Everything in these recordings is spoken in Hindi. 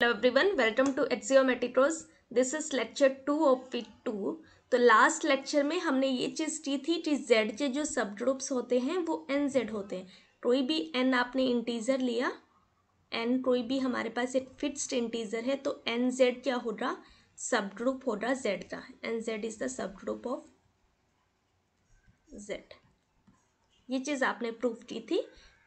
Everyone, welcome to Axiomatic Rose. This is lecture two of week two तो लास्ट लेक्चर में हमने ये चीज़ की थी कि जेड के जो सब ग्रुप्स होते हैं वो एन जेड होते हैं। कोई भी एन आपने इंटीजर लिया एन कोई भी हमारे पास एक फिक्स्ड इंटीजर है तो एन जेड क्या होगा सब ग्रुप होगा जेड का। N Z is the subgroup of Z ये चीज़ आपने प्रूफ की थी।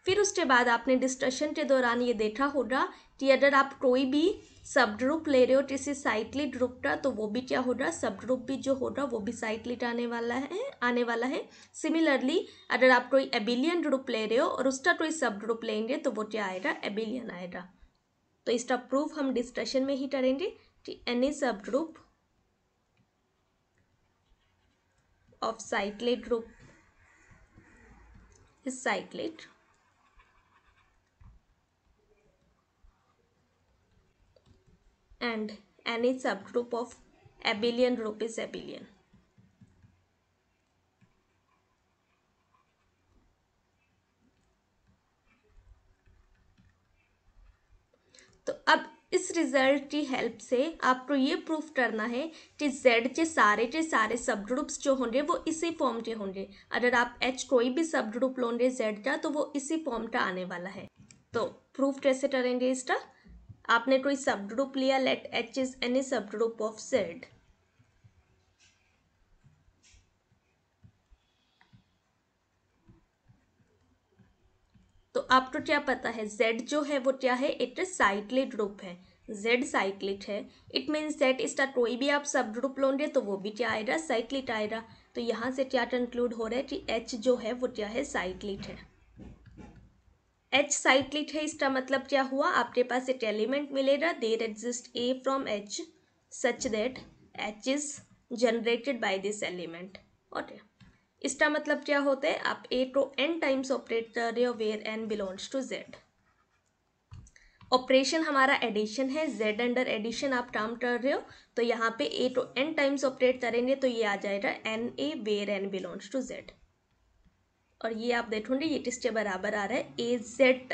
फिर उसके बाद आपने डिस्कशन के दौरान ये देखा होगा कि अगर आप कोई भी सब ग्रुप ले रहे हो किसी साइक्लिक ग्रुप का तो वो भी क्या होगा? सब ग्रुप भी जो होगा, वो भी साइक्लिक आने वाला है, आने वाला है। सिमिलरली अगर आप कोई एबिलियन ग्रुप ले रहे हो और उसका कोई सब ग्रुप लेंगे तो वो क्या आएगा? एबिलियन आएगा। तो इसका प्रूफ हम डिस्कशन में ही करेंगे कि any subgroup of cyclic group is cyclic and any subgroup of abelian group is abelian. तो अब इस रिज़ल्ट की हेल्प से आपको ये प्रूफ करना है कि जेड के सारे के सारे सब ग्रुप्स जो होंगे, वो इसी फॉर्म के होंगे। अगर आप एच कोई भी सब ग्रुप लोगे जेड का तो वो इसी फॉर्म का आने वाला है। तो प्रूफ कैसे करेंगे इसका? आपने कोई सब ग्रुप लिया let H is any subgroup of Z तो आपको क्या पता है, z जो है वो क्या है? इट साइक्लिक ग्रुप है। Z साइक्लिक है। इट मीन्स दैट इसका कोई भी आप सब ग्रुप लोगे तो वो भी क्या आएगा? साइक्लिक आएगा। तो यहाँ से क्या कंक्लूड हो रहा है कि h जो है वो क्या है? साइक्लिक है। एच साइक्लिक है इसका मतलब क्या हुआ? आपके पास एक एलिमेंट मिलेगा। There exist a from H such that H is generated by this element okay इसका मतलब क्या होता है? आप ए को एन टाइम्स ऑपरेट कर रहे हो where N belongs to Z operation हमारा एडिशन है। जेड अंडर एडिशन आप काम कर रहे हो तो यहाँ पे a to N times operate करेंगे तो ये आ जाएगा N a where N belongs to Z और ये आप देखोगे ये किसके बराबर आ रहा है? ए जेड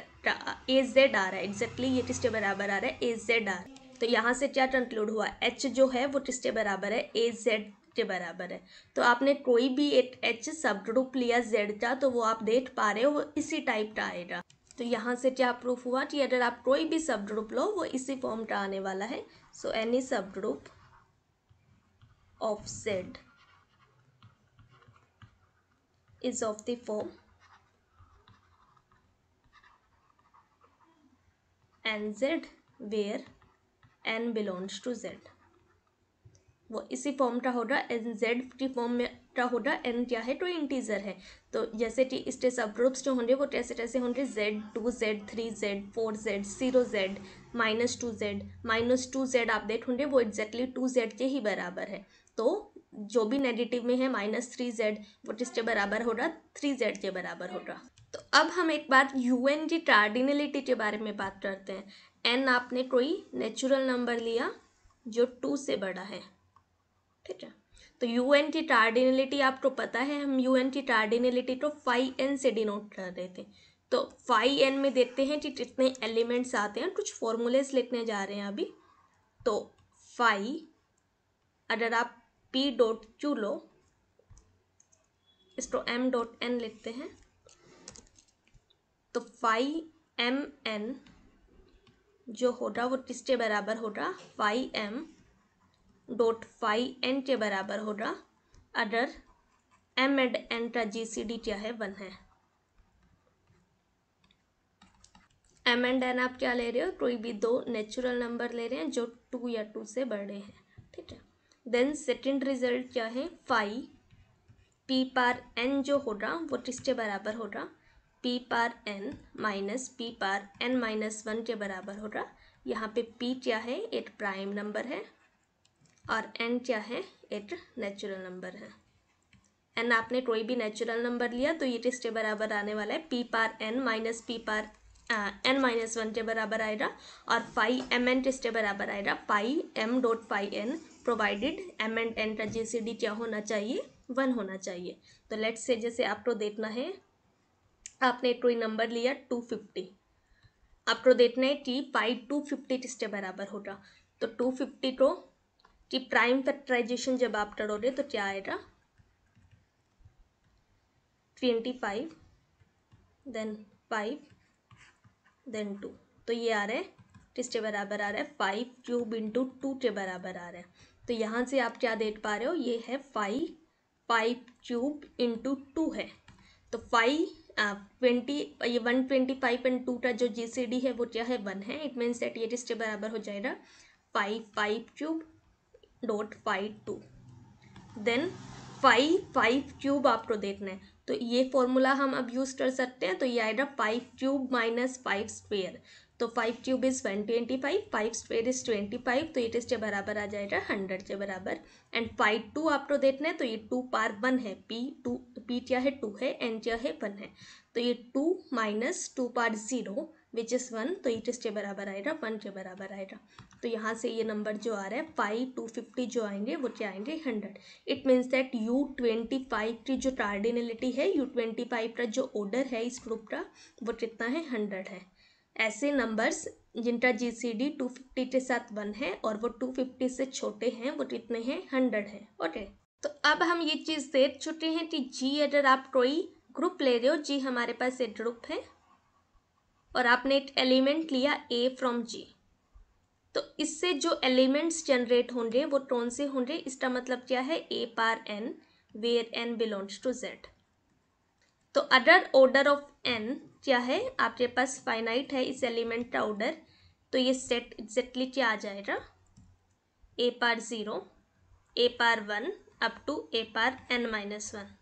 ए जेड आ रहा है एग्जैक्टली ये किसके बराबर आ रहा है? ए जेड आ रहा है। तो यहाँ से क्या कंक्लूड हुआ? एच जो है, वो किसके बराबर है? ए जेड के बराबर है। तो आपने कोई भी एक एच सब ग्रुप लिया जेड का तो वो आप देख पा रहे हो, वो इसी टाइप का आएगा। तो यहाँ से क्या प्रूफ हुआ कि अगर आप कोई भी सब ग्रुप लो, वो इसी फॉर्म का आने वाला है। So any subgroup of Z is of the form nz where n belongs to z. वो इसी फॉर्म का होगा एन जेड की फॉर्म का होगा एन क्या है? तो इंटीजर है। तो जैसे कि इसके सब ग्रुप्स जो होंगे, वो कैसे कैसे होंगे Z two Z three Z four Z zero Z minus two Z minus two Z आप देख होंगे, वो एग्जैक्टली टू जेड के ही बराबर है। तो जो भी नेगेटिव में है माइनस थ्री जेड वो किसके बराबर हो रहा? थ्री जेड के बराबर हो रहा। तो अब हम एक बार यू एन की कार्डिनलिटी के बारे में बात करते हैं। एन आपने कोई नेचुरल नंबर लिया जो टू से बड़ा है। ठीक है? तो यू एन की कार्डिनलिटी आपको पता है, हम यू एन की कार्डिनलिटी को फाइव एन से डिनोट कर रहे थे। तो फाइव एन में देखते हैं कि कितने एलिमेंट्स आते हैं कुछ फॉर्मूलेस लिखने जा रहे हैं अभी। तो फाइव अगर आप पी डॉट क्यू लो इसको एम डॉट एन लिखते हैं। तो फाइव एम एन जो होगा, वो किसके बराबर होगा? Five M dot five N के बराबर होगा। अगर एम एड एन का जी सी डी क्या है? वन है। एम एंड एन आप क्या ले रहे हो? कोई भी दो नेचुरल नंबर ले रहे हैं जो टू या टू से बड़े हैं। ठीक है। देन सेकेंड रिज़ल्ट क्या है? फाइव पी पार एन जो होगा वो किसके बराबर होगा P power N minus P power N minus one के बराबर होगा यहाँ पे पी क्या है? एक प्राइम नंबर है। और एन क्या है? एक नेचुरल नंबर है। एन आपने कोई भी नेचुरल नंबर लिया तो ये किसके बराबर आने वाला है? P power N minus P power N minus one के बराबर आएगा। और फाइव एम एन किसके बराबर आएगा? Five M dot five N provided M and N का जी सी डी क्या होना चाहिए? वन होना चाहिए। तो लेट्स से जैसे आपको देखना है, आपने कोई नंबर लिया टू फिफ्टी आपको देखना है टी पाई टू फिफ्टी किसके बराबर होगा? तो टू फिफ्टी को टी प्राइम फैक्टराइजेशन जब आप करोगे तो क्या आएगा? Twenty five then five then two तो ये आ रहा है, किसके बराबर आ रहा है? फाइव क्यूब इंटू टू के बराबर आ रहा है। तो यहाँ से आप क्या देख पा रहे हो? ये है five five cube into two है। तो फाइव ट्वेंटी, ये one twenty five and two का जो जी सी डी है, वो क्या है? वन है। इट मीन्स दैट ये किसके बराबर हो जाएगा? Five five cube dot five two. Then five five cube आपको देखना है। तो ये फॉर्मूला हम अब यूज़ कर सकते हैं। तो ये आएगा five cube minus five square तो five cube is one twenty five five square is twenty five तो ये इसके बराबर आ जाएगा हंड्रेड के बराबर। एंड फाइव टू आपको देखना है तो ये टू पार वन है पी टू पी क्या है टू है एन क्या है वन है। तो ये two minus two power zero which is one तो ये इसके बराबर आएगा वन के बराबर आएगा। तो यहाँ से ये नंबर जो आ रहा है फाइव टू फिफ्टी जो आएँगे, वो क्या आएँगे hundred it means that you twenty five की जो कार्डिनलिटी है यू ट्वेंटी फाइव का जो ऑर्डर है इस ग्रुप का, वो कितना है हंड्रेड है। ऐसे नंबर्स जिनका G C D two fifty के साथ वन है और वो टू फिफ्टी से छोटे हैं, वो कितने हैं? हंड्रेड है ओके तो अब हम ये चीज़ देख चुके हैं कि जी अगर आप कोई ग्रुप ले रहे हो जी हमारे पास एक ग्रुप है और आपने एक एलिमेंट लिया ए फ्रॉम जी तो इससे जो एलिमेंट्स जनरेट होंगे, वो कौन से होंगे? इसका मतलब क्या है? A power N where N belongs to Z तो अदर ऑर्डर ऑफ़ एन क्या है? आपके पास फाइनाइट है इस एलिमेंट का ऑर्डर तो ये सेट एग्जैक्टली क्या आ जाएगा? A power zero a power one up to a power N minus one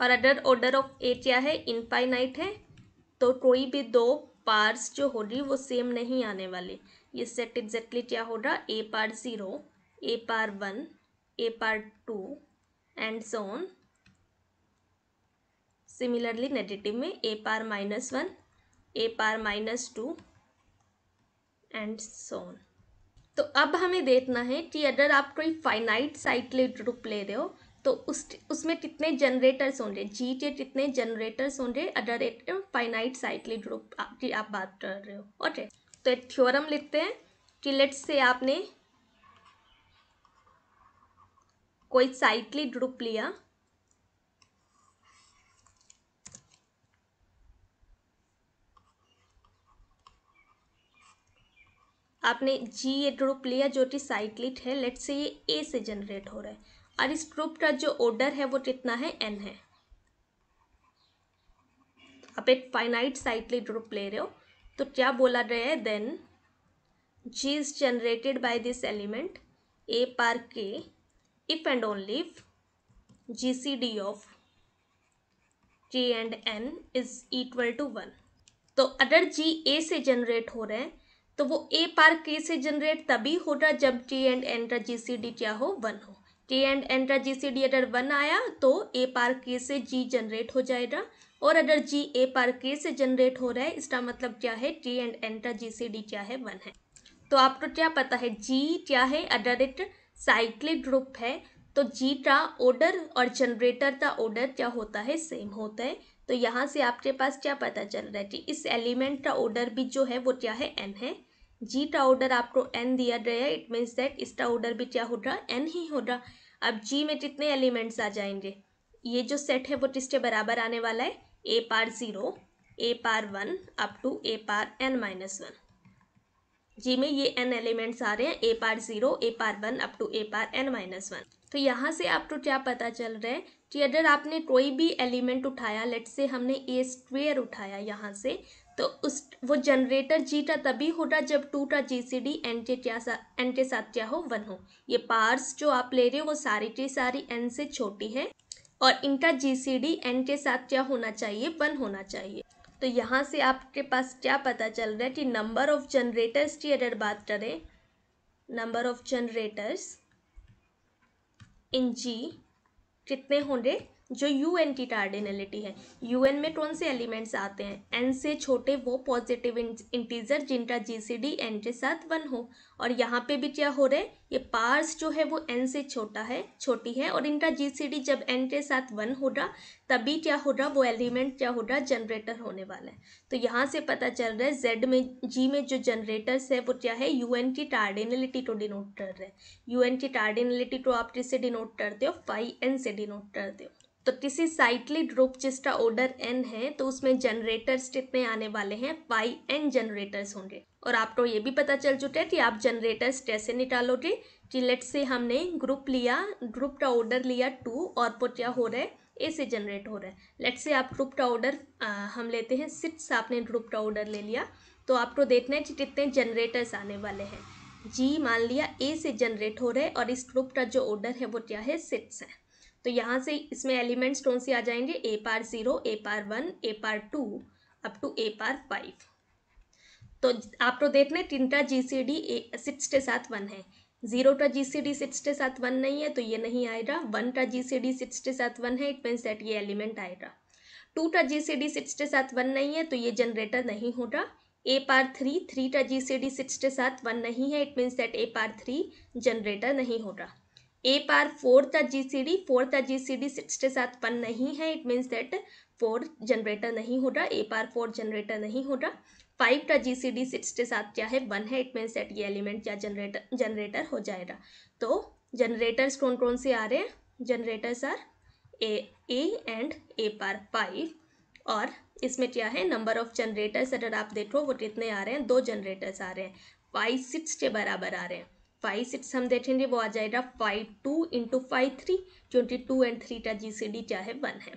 और अदर ऑर्डर ऑफ़ ए क्या है? इनफाइनाइट है तो कोई भी दो पार्स जो होगी वो सेम नहीं आने वाले। ये सेट एग्जैक्टली क्या होगा a power zero a power one a power two and so on similarly negative में a power minus one a power minus two and so on तो अब हमें देखना है कि अगर आप कोई फाइनाइट साइक्लिक ग्रुप ले रहे हो तो उस, उसमें कितने जनरेटर्स होंगे? जी के कितने जनरेटर्स होंगे? अगर एक फाइनाइट साइक्लिक ग्रुप की आप बात कर रहे हो। ओके तो एक थ्योरम लिखते हैं कि लेट्स से आपने कोई साइक्लिक ग्रुप लिया आपने जी ये ग्रुप लिया जो कि साइक्लिक है लेट से ये ए से जनरेट हो रहा है। और इस ग्रुप का जो ऑर्डर है वो कितना है? एन है। आप एक फाइनाइट साइक्लिक ग्रुप ले रहे हो तो क्या बोला गया है? Then G is generated by this element a power K if and only if G C D of J and N is equal to one तो अगर जी ए से जनरेट हो रहे हैं तो वो ए पार के से जनरेट तभी होगा जब टी एंड का जी सी डी क्या हो? वन हो। टी एंड का जी सी डी अगर वन आया तो ए पार के से जी जनरेट हो जाएगा। और अगर जी ए पार के से जनरेट हो रहा है, इसका मतलब क्या है? टी एंड का जी सी डी क्या है? वन है। तो आपको क्या पता है जी क्या है? अगर एक साइक्लिक ग्रुप है। तो जी का ऑर्डर और जनरेटर का ऑर्डर क्या होता है? सेम होता है। तो यहाँ से आपके पास क्या पता चल रहा है कि इस एलिमेंट का ऑर्डर भी जो है, वो क्या है? एन है। जी का ऑर्डर आपको एन दिया गया है। इट मीन्स दैट इसका ऑर्डर भी क्या हो होगा एन ही होगा अब जी में कितने एलिमेंट्स आ जाएँगे? ये जो सेट है वो किसके बराबर आने वाला है? A power zero a power one up to a power N minus one G में ये एन एलिमेंट्स आ रहे हैं। A power zero a power one up to a power N minus one तो यहाँ से आपको क्या पता चल रहा है कि अगर आपने कोई भी एलिमेंट उठाया लेट से हमने ए स्क्वेयर उठाया यहाँ से तो उस, वो जनरेटर जी का तभी होगा जब टू का जी सी डी एन के क्या एन के साथ क्या हो? वन हो। ये पार्स जो आप ले रहे हो, वो सारी की सारी एन से छोटी है और इनका जी सी डी एन के साथ क्या होना चाहिए? वन होना चाहिए। तो यहाँ से आपके पास क्या पता चल रहा है कि नंबर ऑफ़ जनरेटर्स की अगर बात करें number of generators in G कितने होंगे? जो यू एन की कार्डिनलिटी है। यू एन में कौन से एलिमेंट्स आते हैं? एन से छोटे वो पॉजिटिव इंटीजर जिनका जी सी डी एन के साथ वन हो। और यहाँ पे भी क्या हो रहा है? ये पार्स जो है वो एन से छोटा है, छोटी है, और इनका जी सी डी जब एन के साथ वन होगा तभी क्या होगा वो एलिमेंट क्या होगा जनरेटर होने वाला है। तो यहाँ से पता चल रहा है जेड में जी में जो जनरेटर्स है, वो क्या है? यू एन की कार्डिनलिटी को डिनोट कर रहे हैं। यू एन की कार्डिनलिटी को आप किससे डिनोट करते हो? फाइव एन से डिनोट करते हो। तो किसी साइक्ली ग्रुप जिसका ऑर्डर एन है तो उसमें जनरेटर्स कितने आने वाले हैं फाइव एन जनरेटर्स होंगे। और आपको ये भी पता चल चुका है कि आप जनरेटर्स कैसे निकालोगे कि लेट से हमने ग्रुप लिया ग्रुप का ऑर्डर लिया टू और वो क्या हो रहा है ए से जनरेट हो रहा है। लेट से आप ग्रुप का ऑर्डर हम लेते हैं सिक्स आपने ग्रुप का ऑर्डर ले लिया तो आपको देखना है कि कितने जनरेटर्स आने वाले हैं। जी मान लिया ए से जनरेट हो रहे और इस ग्रुप का जो ऑर्डर है वो क्या है सिक्स है। तो यहाँ से इसमें एलिमेंट्स कौन से आ जाएँगे? A power zero a power one a power two up to a power five तो आपको देखना है तीन का जी सी डी सिक्स के साथ वन है। ज़ीरो का जी सी डी सिक्स के साथ वन नहीं है तो ये नहीं आएगा। वन का जी सी डी सिक्स के साथ वन है इट मीन्स दैट ये एलिमेंट आएगा। टू का जी सी डी सिक्स के साथ वन नहीं है तो ये जनरेटर नहीं होगा। ए पार थ्री थ्री का जी सी डी सिक्स के साथ वन नहीं है it means that a power three generator नहीं होगा। ए पार फोर था जी सी डी फोर था जी सी डी सिक्स के साथ वन नहीं है। It means that four generator नहीं हो रहा। ए पार फोर जनरेटर नहीं हो रहा। फाइव का जी सी डी सिक्स के साथ क्या है? वन है। इट मीन्स दैट ये एलिमेंट क्या जनरेटर जनरेटर हो जाएगा। तो जनरेटर्स कौन कौन से आ रहे हैं? Generators are a a and a power five और इसमें क्या है? नंबर ऑफ़ जनरेटर्स अगर आप देखो वो कितने आ रहे हैं? दो जनरेटर्स आ रहे हैं। फाइव सिक्स के बराबर आ रहे हैं। फाइव सिक्स हम देखेंगे, वो आ जाएगा five two into five three twenty two and three का जी सी डी क्या है? वन है।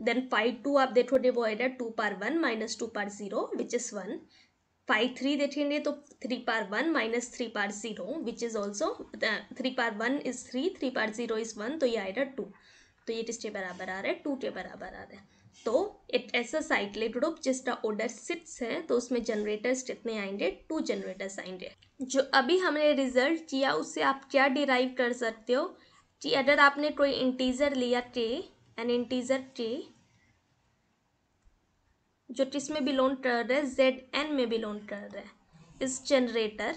देन फाइव टू आप देखोगे, वो आएगा two power one minus two power zero which is one five three देखेंगे तो three power one minus three power zero which is also three power one is three three power zero is one तो ये आएगा टू तो ये किसके बराबर आ रहा है? टू के बराबर आ रहा है। तो इट ऐसा साइक्लिक ग्रुप जिसका ऑर्डर सिक्स है तो उसमें जनरेटर्स कितने आएँगे? टू जनरेटर्स आएँगे। जो अभी हमने रिज़ल्ट किया उससे आप क्या डिराइव कर सकते हो? कि अगर आपने कोई इंटीजर लिया टे एन इंटीजर टे जो किसमें बिलोंग कर रहा है जेड एन में बिलोंग कर रहा है, इस generator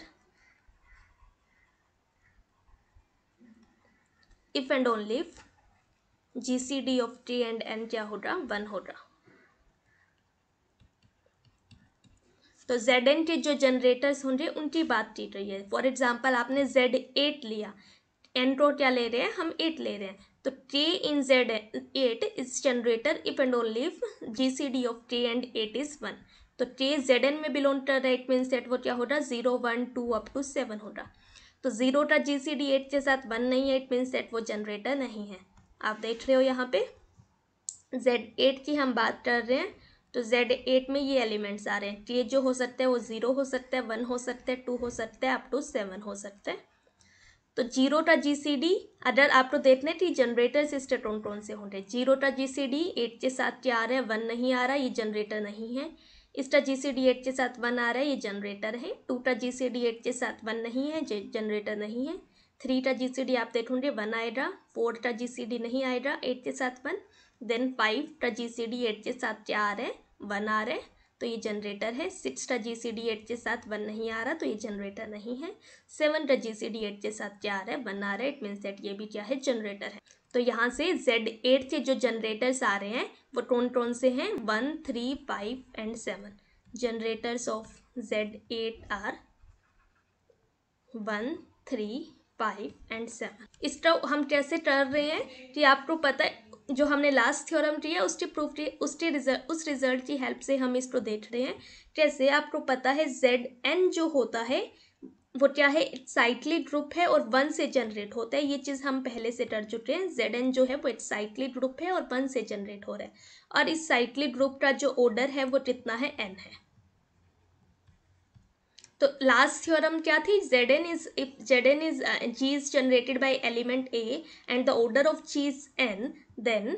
if and only G C D of T and N क्या होगा वन होगा तो जेड एन के जो जनरेटर्स होंगे, उनकी बात की रही है। फॉर एग्ज़ाम्पल आपने जेड एट लिया। एन को क्या ले रहे हैं? हम एट ले रहे हैं। तो T in Z eight is generator if and only if G C D of T and eight is one तो टे जेड एन में बिलोंग कर रहा है इट मीन सेट वो क्या होगा zero one two up to seven होगा तो ज़ीरो का जी सी डी एट के साथ वन नहीं है इट मीन सेट वो जनरेटर नहीं है। आप देख रहे हो यहाँ पे। जेड एट की हम बात कर रहे हैं तो जेड एट में ये एलिमेंट्स आ रहे हैं। ये जो हो सकता है वो ज़ीरो हो सकता है वन हो सकता है टू हो सकता है अप टू सेवन हो सकता है। तो ज़ीरो का जी सी डी अगर आपको देखने थी जनरेटर इसके कौन कौन से होंगे। ज़ीरो का जी सी डी एट के साथ क्या आ रहा है? वन नहीं आ रहा, ये जनरेटर नहीं है। इसका जी सी डी एट के साथ वन आ रहा है, ये जनरेटर है। टू का जी सी डी एट के साथ वन नहीं है जनरेटर नहीं है। थ्री का जी सी डी आप देखोगे वन आएगा फोर का जी सी डी नहीं आएगा एट के साथ वन देन फाइव का जी सी डी एट के साथ क्या आ रहे हैं वन आ रहे हैं तो ये जनरेटर है। सिक्स का जी सी डी एट के साथ वन नहीं आ रहा तो ये जनरेटर नहीं है। सेवन का जी सी डी एट के साथ क्या आ रहा है वन आ रहा है इट मीन्स दैट ये भी क्या है जनरेटर है। तो यहाँ से जेड एट के जो जनरेटर्स आ रहे हैं, वो कौन कौन से हैं? One three five and seven generators of Z eight are one three five and seven इसका हम कैसे कर रहे हैं कि आपको पता है, जो हमने लास्ट थ्योरम किया उसके प्रूफ की, उसके रिज़ल्ट उस रिज़ल्ट की हेल्प से हम इसको देख रहे हैं। कैसे आपको पता है जेड एन जो होता है, वो क्या है साइक्लिक ग्रुप है और वन से जनरेट होता है। ये चीज़ हम पहले से कर चुके हैं। जेड एन जो है, वो एक साइक्लिक ग्रुप है और वन से जनरेट हो रहा है। और इस साइक्लिक ग्रुप का जो ऑर्डर है, वो कितना है एन है। तो लास्ट थ्योरम क्या थी? Z N is if Z N is G is generated by element a and the order of G is N then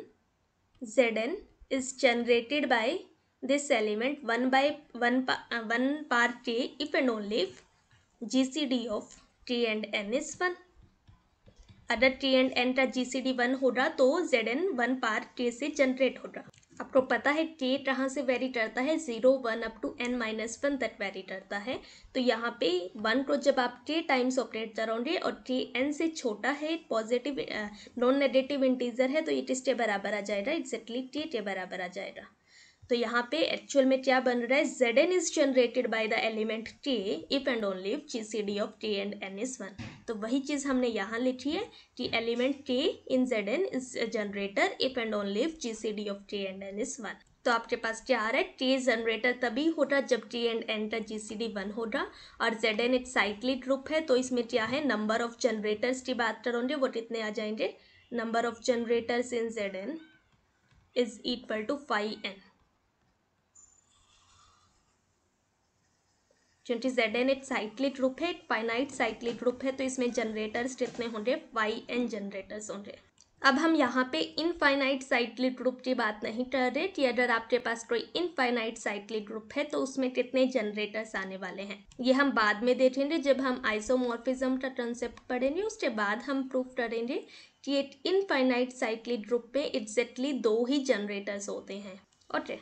Z N is generated by this element 1 by 1 pa, uh, 1 par k if and only if gcd of t and n is 1 अगर टी एंड एन का जी सी डी वन हो रहा तो Z N one power T से जनरेट हो रहा। आपको पता है टेट कहाँ से वेरी करता है zero one up to N minus one तक वेरी करता है। तो यहाँ पे वन को जब आप टे टाइम्स ऑपरेट करोगे और के एन से छोटा है पॉजिटिव नॉन नेगेटिव इंटीजर है तो इट इसके बराबर आ जाएगा एग्जैक्टली टी के बराबर आ जाएगा। तो यहाँ पे एक्चुअल में क्या बन रहा है? Z N is generated by the element T if and only if G C D of T and N is one तो वही चीज़ हमने यहाँ लिखी है कि element T in Z N is generator if and only if G C D of T and N is one तो आपके पास क्या आ रहा है? टी जनरेटर तभी होगा जब टी एंड एन का जी सी डी वन होगा और जेड एन एक साइक्लिक ग्रुप है तो इसमें क्या है? नंबर ऑफ़ जनरेटर्स की बात करोगे, वो कितने आ जाएँगे? Number of generators in Z N is equal to five N क्योंकि जेड एन एक साइक्लिक ग्रुप है, एक फाइनाइट साइक्लिक ग्रुप है तो इसमें जनरेटर्स कितने होंगे? वाई एन जनरेटर्स होंगे। अब हम यहाँ पे इनफाइनाइट साइक्लिक ग्रुप की बात नहीं कर रहे, कि अगर आपके पास कोई इनफाइनाइट साइक्लिक ग्रुप है तो उसमें कितने जनरेटर्स आने वाले हैं? ये हम बाद में देखेंगे, जब हम आइसोमॉर्फिज्म का कंसेप्ट पढ़ेंगे, उसके बाद हम प्रूफ करेंगे कि एक इनफाइनाइट साइक्लिक ग्रुप में एग्जैक्टली दो ही जनरेटर्स होते हैं। ओके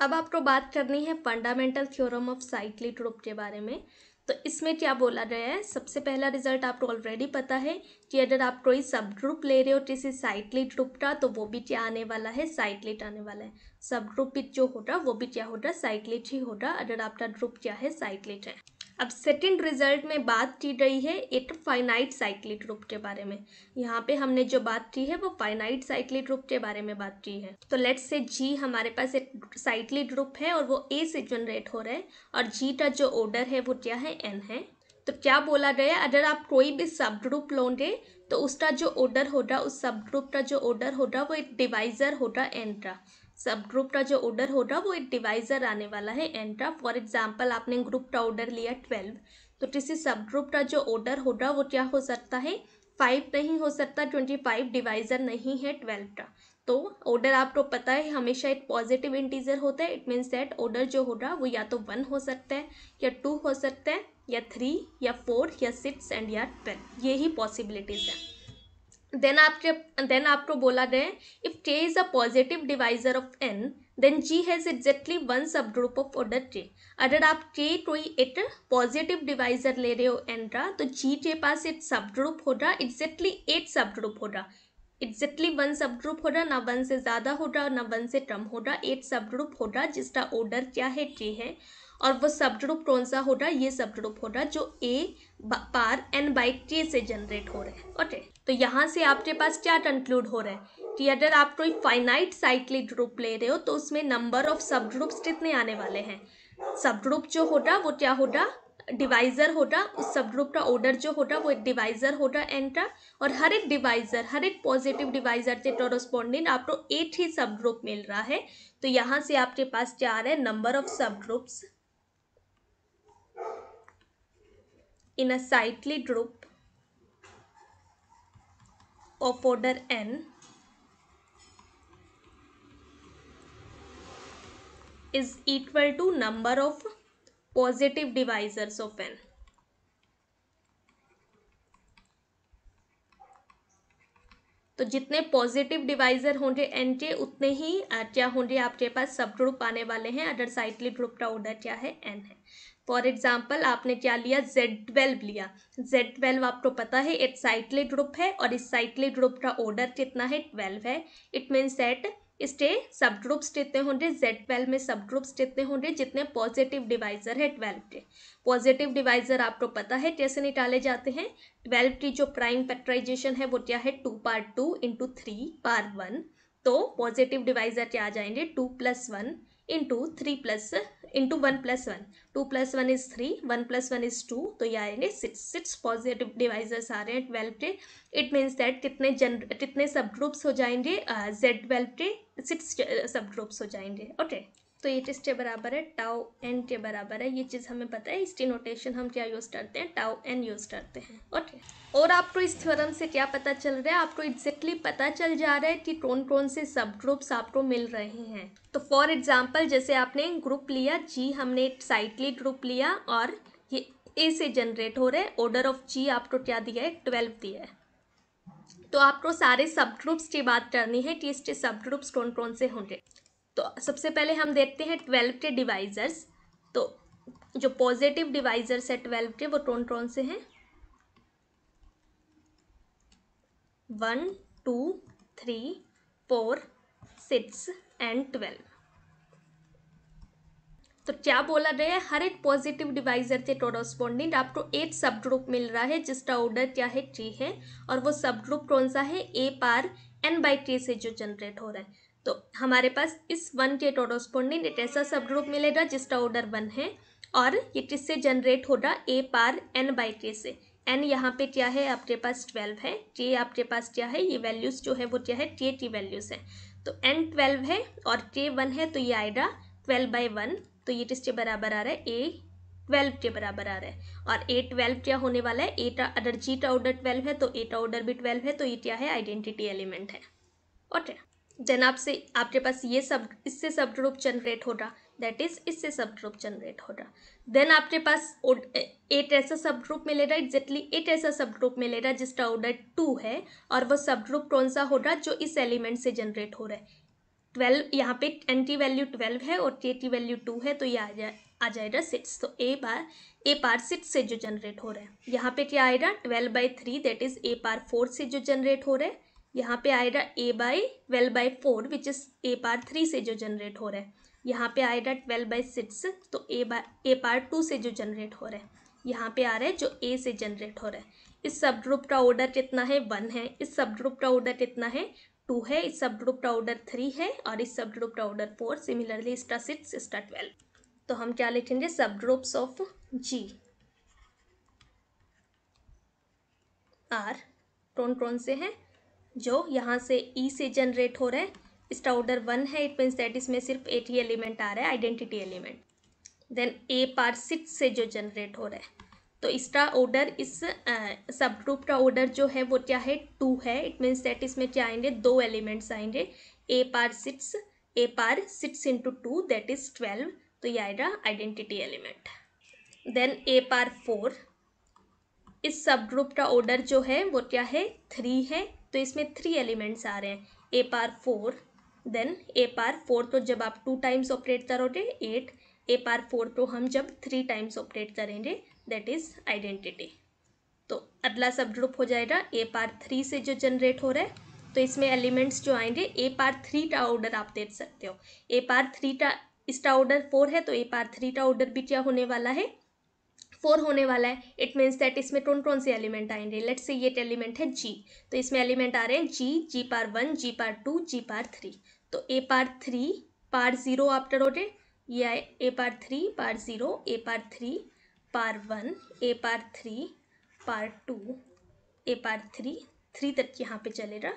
अब आपको बात करनी है fundamental theorem of cyclic group के बारे में। तो इसमें क्या बोला गया है? सबसे पहला रिज़ल्ट आपको ऑलरेडी पता है कि अगर आप कोई सब ग्रुप ले रहे हो किसी साइक्लिक ग्रुप का तो वो भी क्या आने वाला है? साइक्लिक आने वाला है। सब ग्रुप जो होगा, वो भी क्या होगा? साइक्लिट ही होगा। अगर आपका ग्रुप क्या है? साइक्लिक है। अब सेकेंड रिज़ल्ट में बात की गई है एक फाइनाइट साइक्लिक ग्रुप के बारे में। यहाँ पे हमने जो बात की है वो फाइनाइट साइक्लिक ग्रुप के बारे में बात की है। तो लेट्स से जी हमारे पास एक साइक्लिक ग्रुप है और वो ए से जनरेट हो रहा है और जी का जो ऑर्डर है वो क्या है? एन है। तो क्या बोला गया अगर आप कोई भी सब ग्रुप लोगे तो उसका जो ऑर्डर होगा, उस सब ग्रुप का जो ऑर्डर होगा वो एक डिवाइजर होगा एन का। सब ग्रुप का जो ऑर्डर होगा वो एक डिवाइजर आने वाला है एन का फॉर एग्ज़ाम्पल आपने ग्रुप का ऑर्डर लिया ट्वेल्व तो किसी सब ग्रुप का जो ऑर्डर होगा वो क्या हो सकता है? फाइव नहीं हो सकता ट्वेंटी फाइव डिवाइजर नहीं है ट्वेल्व का. तो ऑर्डर आपको पता है, हमेशा एक पॉजिटिव इंटीजर होता है. इट मीन्स दैट ऑर्डर जो होगा वो या तो वन हो सकता है, या टू हो सकता है, या थ्री या फोर या सिक्स एंड या ट्वेल्व ये ही पॉसिबिलिटीज़ हैं. देन आपके देन आपको बोला गया if K is a positive divisor of N then G has exactly one subgroup of order K अगर आप के कोई एक पॉजिटिव डिवाइजर ले रहे हो एन का तो जी के पास एक सब ग्रुप होगा एग्जैक्टली एट सब ग्रुप होगा एग्जैक्टली वन सब ग्रुप होगा ना वन से ज़्यादा होगा ना वन से कम होगा एट सब ग्रुप होगा जिसका ऑर्डर क्या है के है. और वो सब ग्रुप कौन सा होगा ये सब ग्रुप होगा जो ए पार एन बाई के से जनरेट हो रहे हैं। ओके तो यहाँ से आपके पास क्या कंक्लूड हो रहा है? कि अगर आप कोई फाइनाइट साइक्लिक ग्रुप ले रहे हो तो उसमें नंबर ऑफ़ सब ग्रुप्स कितने आने वाले हैं? सब ग्रुप जो होगा वो क्या होगा डिवाइजर होगा उस सब ग्रुप का ऑर्डर जो होगा वो एक डिवाइजर होगा एन का। और हर एक डिवाइजर हर एक पॉजिटिव डिवाइजर के टोरोस्पॉन्डिंग आपको एट ही सब ग्रुप मिल रहा है। तो यहाँ से आपके पास क्या आ रहा है? Number of subgroups in a cyclic group of order n. is equal to number of positive divisors of n. तो जितने पॉजिटिव डिवाइजर होंगे एन के, उतने ही क्या होंगे आपके पास सब ग्रुप आने वाले हैं अदर साइक्लिक ग्रुप का ऑर्डर क्या है एन है। फॉर एग्ज़ाम्पल आपने क्या लिया? जेड ट्वेल्व लिया। जेड ट्वेल्व आपको पता है, एक साइक्लिक ग्रुप है और इस साइक्लिक ग्रुप का ऑर्डर कितना है? ट्वेल्व है। इट मीन्स दैट इसके सब ग्रुप्स कितने होंगे जेड ट्वेल्व में सब ग्रुप्स कितने होंगे, जितने पॉजिटिव डिवाइजर है ट्वेल्व के। पॉजिटिव डिवाइजर आपको पता है, कैसे निकाले जाते हैं? ट्वेल्व की जो प्राइम फैक्टराइजेशन है, वो क्या है? Two power two into three power one तो पॉजिटिव डिवाइजर क्या आ जाएँगे? Two plus one into three plus into one plus one two plus one is three one plus one is two तो ये आएँगे सिक्स सिक्स पॉजिटिव डिवाइजर्स आ रहे हैं ट्वेल्व के. इट मीन्स दैट कितने जन कितने सब ग्रुप्स हो जाएँगे? जेड ट्वेल्व के सिक्स सब ग्रुप्स हो जाएँगे. ओके तो ये चीज़ के बराबर है टाउ एन के बराबर है। ये चीज़ हमें पता है, इसकी नोटेशन हम क्या यूज़ करते हैं? टाउ एन यूज़ करते हैं। ओके और आपको इस थ्योरम से क्या पता चल रहा है? आपको एग्जैक्टली पता चल जा रहा है कि कौन कौन से सब ग्रुप्स आपको मिल रहे हैं। तो फॉर एग्ज़ाम्पल जैसे आपने ग्रुप लिया जी हमने एक साइक्लिक ग्रुप लिया और ये ए से जनरेट हो रहे हैं ऑर्डर ऑफ़ जी आपको क्या दिया है? ट्वेल्व दिया है। तो आपको सारे सब ग्रुप्स की बात करनी है कि इसके सब ग्रुप्स कौन कौन से होंगे। तो सबसे पहले हम देखते हैं ट्वेल्व के डिवाइजर्स तो जो पॉजिटिव डिवाइजर्स है ट्वेल्व के, वो कौन कौन से हैं? One two three four six and twelve तो क्या बोला गया है? हर एक पॉजिटिव डिवाइजर के कोरोस्पॉन्डिंग आपको एक सब ग्रुप मिल रहा है, जिसका ऑर्डर क्या है? ट्री है। और वो सब ग्रुप कौन सा है? A power N by three से जो जनरेट हो रहा है। तो हमारे पास इस वन के कोरोस्पॉन्डिंग एक ऐसा सब ग्रुप मिलेगा जिसका ऑर्डर वन है, और ये किससे जनरेट होगा? ए पार एन बाई के से। एन यहाँ पे क्या है? आपके पास ट्वेल्व है। टी आपके पास क्या है? ये वैल्यूज़ जो है वो क्या है? टी टी वैल्यूज़ है। तो एन ट्वेल्व है और के वन है तो ये आएगा ट्वेल्व बाई वन तो ये किसके बराबर आ रहा है? ए ट्वेल्व के बराबर आ रहा है। और ए ट्वेल्व क्या होने वाला है? ए का अगर जी का ऑर्डर ट्वेल्व है तो ए का ऑर्डर भी ट्वेल्व है तो ये क्या है? आइडेंटिटी एलिमेंट है। ओके देन आपसे, आपके पास ये सब, इससे सब ग्रुप जनरेट होगा। दैट इज़ इससे सब ग्रुप जनरेट होगा। देन आपके पास एट ऐसा सब ग्रुप मिलेगा एग्जैक्टली एट ऐसा सब ग्रुप मिलेगा, जिसका ऑर्डर टू है, और वो सब ग्रुप कौन सा होगा, जो इस एलिमेंट से जनरेट हो रहा है। ट्वेल्व यहाँ पे एन टी वैल्यू ट्वेल्व है और के टी वैल्यू टू है तो ये आ जाए आ जाएगा सिक्स तो ए बार ए पार सिक्स से जो जनरेट हो रहा है। यहाँ पे क्या आएगा? Twelve by three that is A power four से जो जनरेट हो रहा है। यहाँ पे आएगा A by twelve by four which is A power three से जो जनरेट हो रहा है। यहाँ पे आएगा ट्वेल्व बाई सिक्स तो ए बार ए पार टू से जो जनरेट हो रहा है। यहाँ पे आ रहा है जो ए से जनरेट हो रहा है। इस सब ग्रुप का ऑर्डर कितना है? वन है। इस सब ग्रुप का ऑर्डर कितना है? टू है। इस सब ग्रुप का ऑर्डर थ्री है और इस सब ग्रुप का ऑर्डर फोर सिमिलरली इसका सिक्स इसका ट्वेल्व तो हम क्या लिखेंगे? सब ग्रुप्स ऑफ़ जी आर कौन कौन से हैं? जो यहाँ से ई e से जनरेट हो रहे हैं, इसका ऑर्डर वन है इट मीन्स दैट इसमें सिर्फ़ एट ही एलिमेंट आ रहा है identity element then A power six से जो जनरेट हो रहा है तो इसका ऑर्डर इस सब ग्रुप का ऑर्डर जो है, वो क्या है? टू है. इट मीन्स दैट इसमें क्या आएँगे? दो एलिमेंट्स आएँगे. A power six A power six into two that is twelve तो ये आएगा identity element then A power four इस सब ग्रुप का ऑर्डर जो है, वो क्या है? थ्री है. तो इसमें थ्री एलिमेंट्स आ रहे हैं। A power four then A power four तो जब आप टू टाइम्स ऑपरेट करोगे एट ए पार फोर तो हम जब थ्री टाइम्स ऑपरेट करेंगे दैट इज़ आइडेंटिटी तो अगला सब ग्रुप हो जाएगा। ए पार थ्री से जो जनरेट हो रहा है तो इसमें एलिमेंट्स जो आएँगे ए पार थ्री का ऑर्डर आप देख सकते हो। ए पार थ्री का, इसका ऑर्डर फोर है तो ए पार थ्री का ऑर्डर भी क्या होने वाला है? फोर होने वाला है। इट मीन्स दैट इसमें कौन कौन से एलिमेंट आएँगे? लेट से ये एलिमेंट है जी तो इसमें एलिमेंट आ रहे हैं G G power one G power two G power three तो ए पार थ्री पार ज़ीरो आप करोगे ये आए A power three power zero A power three power one A power three power two A power three three तक यहाँ पे चलेगा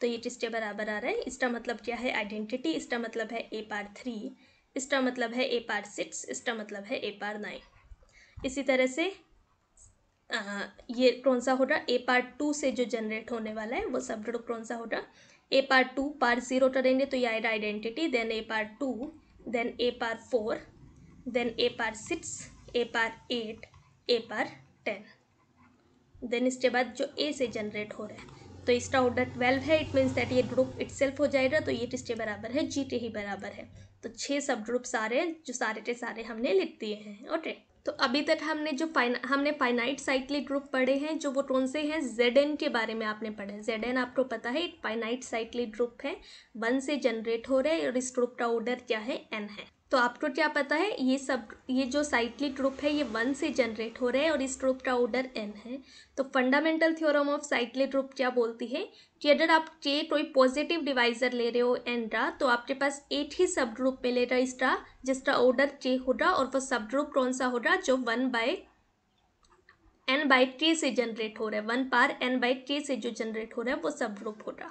तो ये किसके बराबर आ रहा है, इसका मतलब क्या है? आइडेंटिटी इसका मतलब है ए पार थ्री इसका मतलब है ए पार सिक्स इसका मतलब है ए पार नाइन इसी तरह से आ, ये कौन सा होगा? ए पार टू से जो जनरेट होने वाला है वो सब ग्रुप कौन सा होगा? A power to power zero करेंगे तो ये आएगा identity then A power two then A par 4 then a par 6 a par 8 a par 10 then इसके बाद जो ए से जनरेट हो रहा है तो इसका ऑर्डर ट्वेल्व है इट मीन्स दैट ये ग्रुप इटसेल्फ हो जाएगा तो ये किसके बराबर है? जी टे ही बराबर है। तो छः सब ग्रुप सारे जो सारे के सारे हमने लिख दिए हैं ओके तो अभी तक हमने जो फाइन हमने फाइनाइट साइक्लिक ग्रुप पढ़े हैं, जो वो कौन से हैं? जेड एन के बारे में आपने पढ़े जेड एन आपको पता है, एक फाइनाइट साइक्लिक ग्रुप है। वन से जनरेट हो रहे हैं और इस ग्रुप का ऑर्डर क्या है? एन है। तो आपको क्या पता है, ये सब, ये जो साइक्लिक ग्रुप है, ये वन से जनरेट हो रहे हैं और इस ग्रुप का ऑर्डर एन है। तो fundamental theorem of cyclic group क्या बोलती है? कि अगर आप के कोई पॉजिटिव डिवाइजर ले रहे हो का तो आपके पास एट ही सब ग्रुप में ले मिलेगा इसका, जिसका ऑर्डर के होगा और वो सब ग्रुप कौन सा होगा जो वन बाय एन बाई के से जनरेट हो रहा है। वन पार एन बाई के से जो जनरेट हो रहा है, वो सब ग्रुप होगा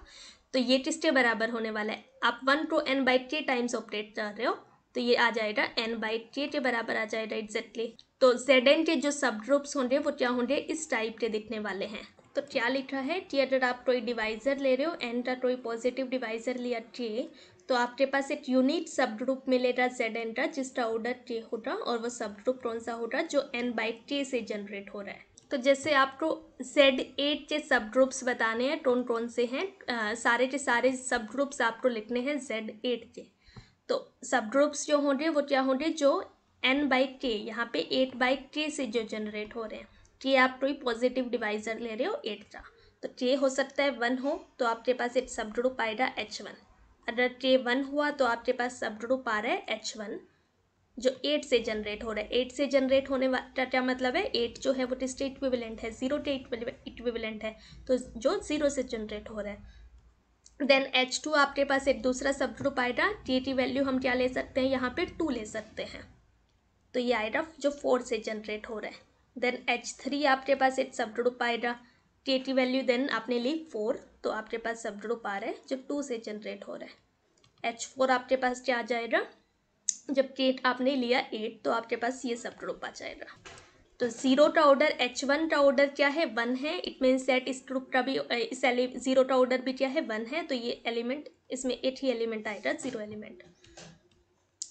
तो ये किसके बराबर होने वाला है? आप वन को N by K times operate कर रहे हो तो ये आ जाएगा एन बाई टी के बराबर आ जाएगा एग्जैक्टली तो जेड एन के जो सब ग्रुप्स होंगे, वो क्या होंगे? इस टाइप के दिखने वाले हैं। तो क्या लिखा है? कि अगर आप कोई डिवाइजर ले रहे हो एन का कोई पॉजिटिव डिवाइजर लिया टे तो आपके पास एक यूनिक सब ग्रुप मिलेगा जेड एन का, जिसका ऑर्डर टे होगा और वो सब ग्रुप कौन सा होगा? जो एन बाई टे से जनरेट हो रहा है। तो जैसे आपको जेड एट के सब ग्रुप्स बताने हैं, कौन कौन से हैं? सारे के सारे सब ग्रुप्स आपको लिखने हैं जेड एट के। तो सब ग्रुप्स जो होंगे, वो क्या होंगे? जो एन बाई के यहाँ पे एट बाई के से जो जनरेट हो रहे हैं। के आप कोई पॉजिटिव डिवाइजर ले रहे हो एट का। तो के हो सकता है वन हो तो आपके पास एक सब ग्रुप आएगा एच वन अगर के वन हुआ तो आपके पास सब ग्रुप आ रहा है एच वन जो एट से जनरेट हो रहा है। एट से जनरेट होने वाला क्या मतलब है? एट जो है, वो टेस्ट इक्विवेलेंट है। ज़ीरो टे इक्विवेलेंट है। तो जो ज़ीरो से जनरेट हो रहा है। देन एच टू आपके पास एक दूसरा सब ग्रुप आएगा टी टी वैल्यू हम क्या ले सकते हैं? यहाँ पे टू ले सकते हैं। तो ये आएगा जो फोर से जनरेट हो रहा है। देन एच थ्री आपके पास एक सब ग्रुप आएगा। टी टी वैल्यू देन आपने ली फोर तो आपके पास सब ग्रुप आ रहा है, जो टू से जनरेट हो रहा है। एच फोर आपके पास क्या आ जाएगा? जब केट आपने लिया एट तो आपके पास ये सब ग्रुप आ जाएगा। तो ज़ीरो का ऑर्डर एच वन का ऑर्डर क्या है? वन है। इट मीन्स दैट इस ग्रुप का भी इस ज़ीरो का ऑर्डर भी क्या है? वन है। तो ये एलिमेंट इसमें एट ही एलिमेंट आएगा ज़ीरो एलिमेंट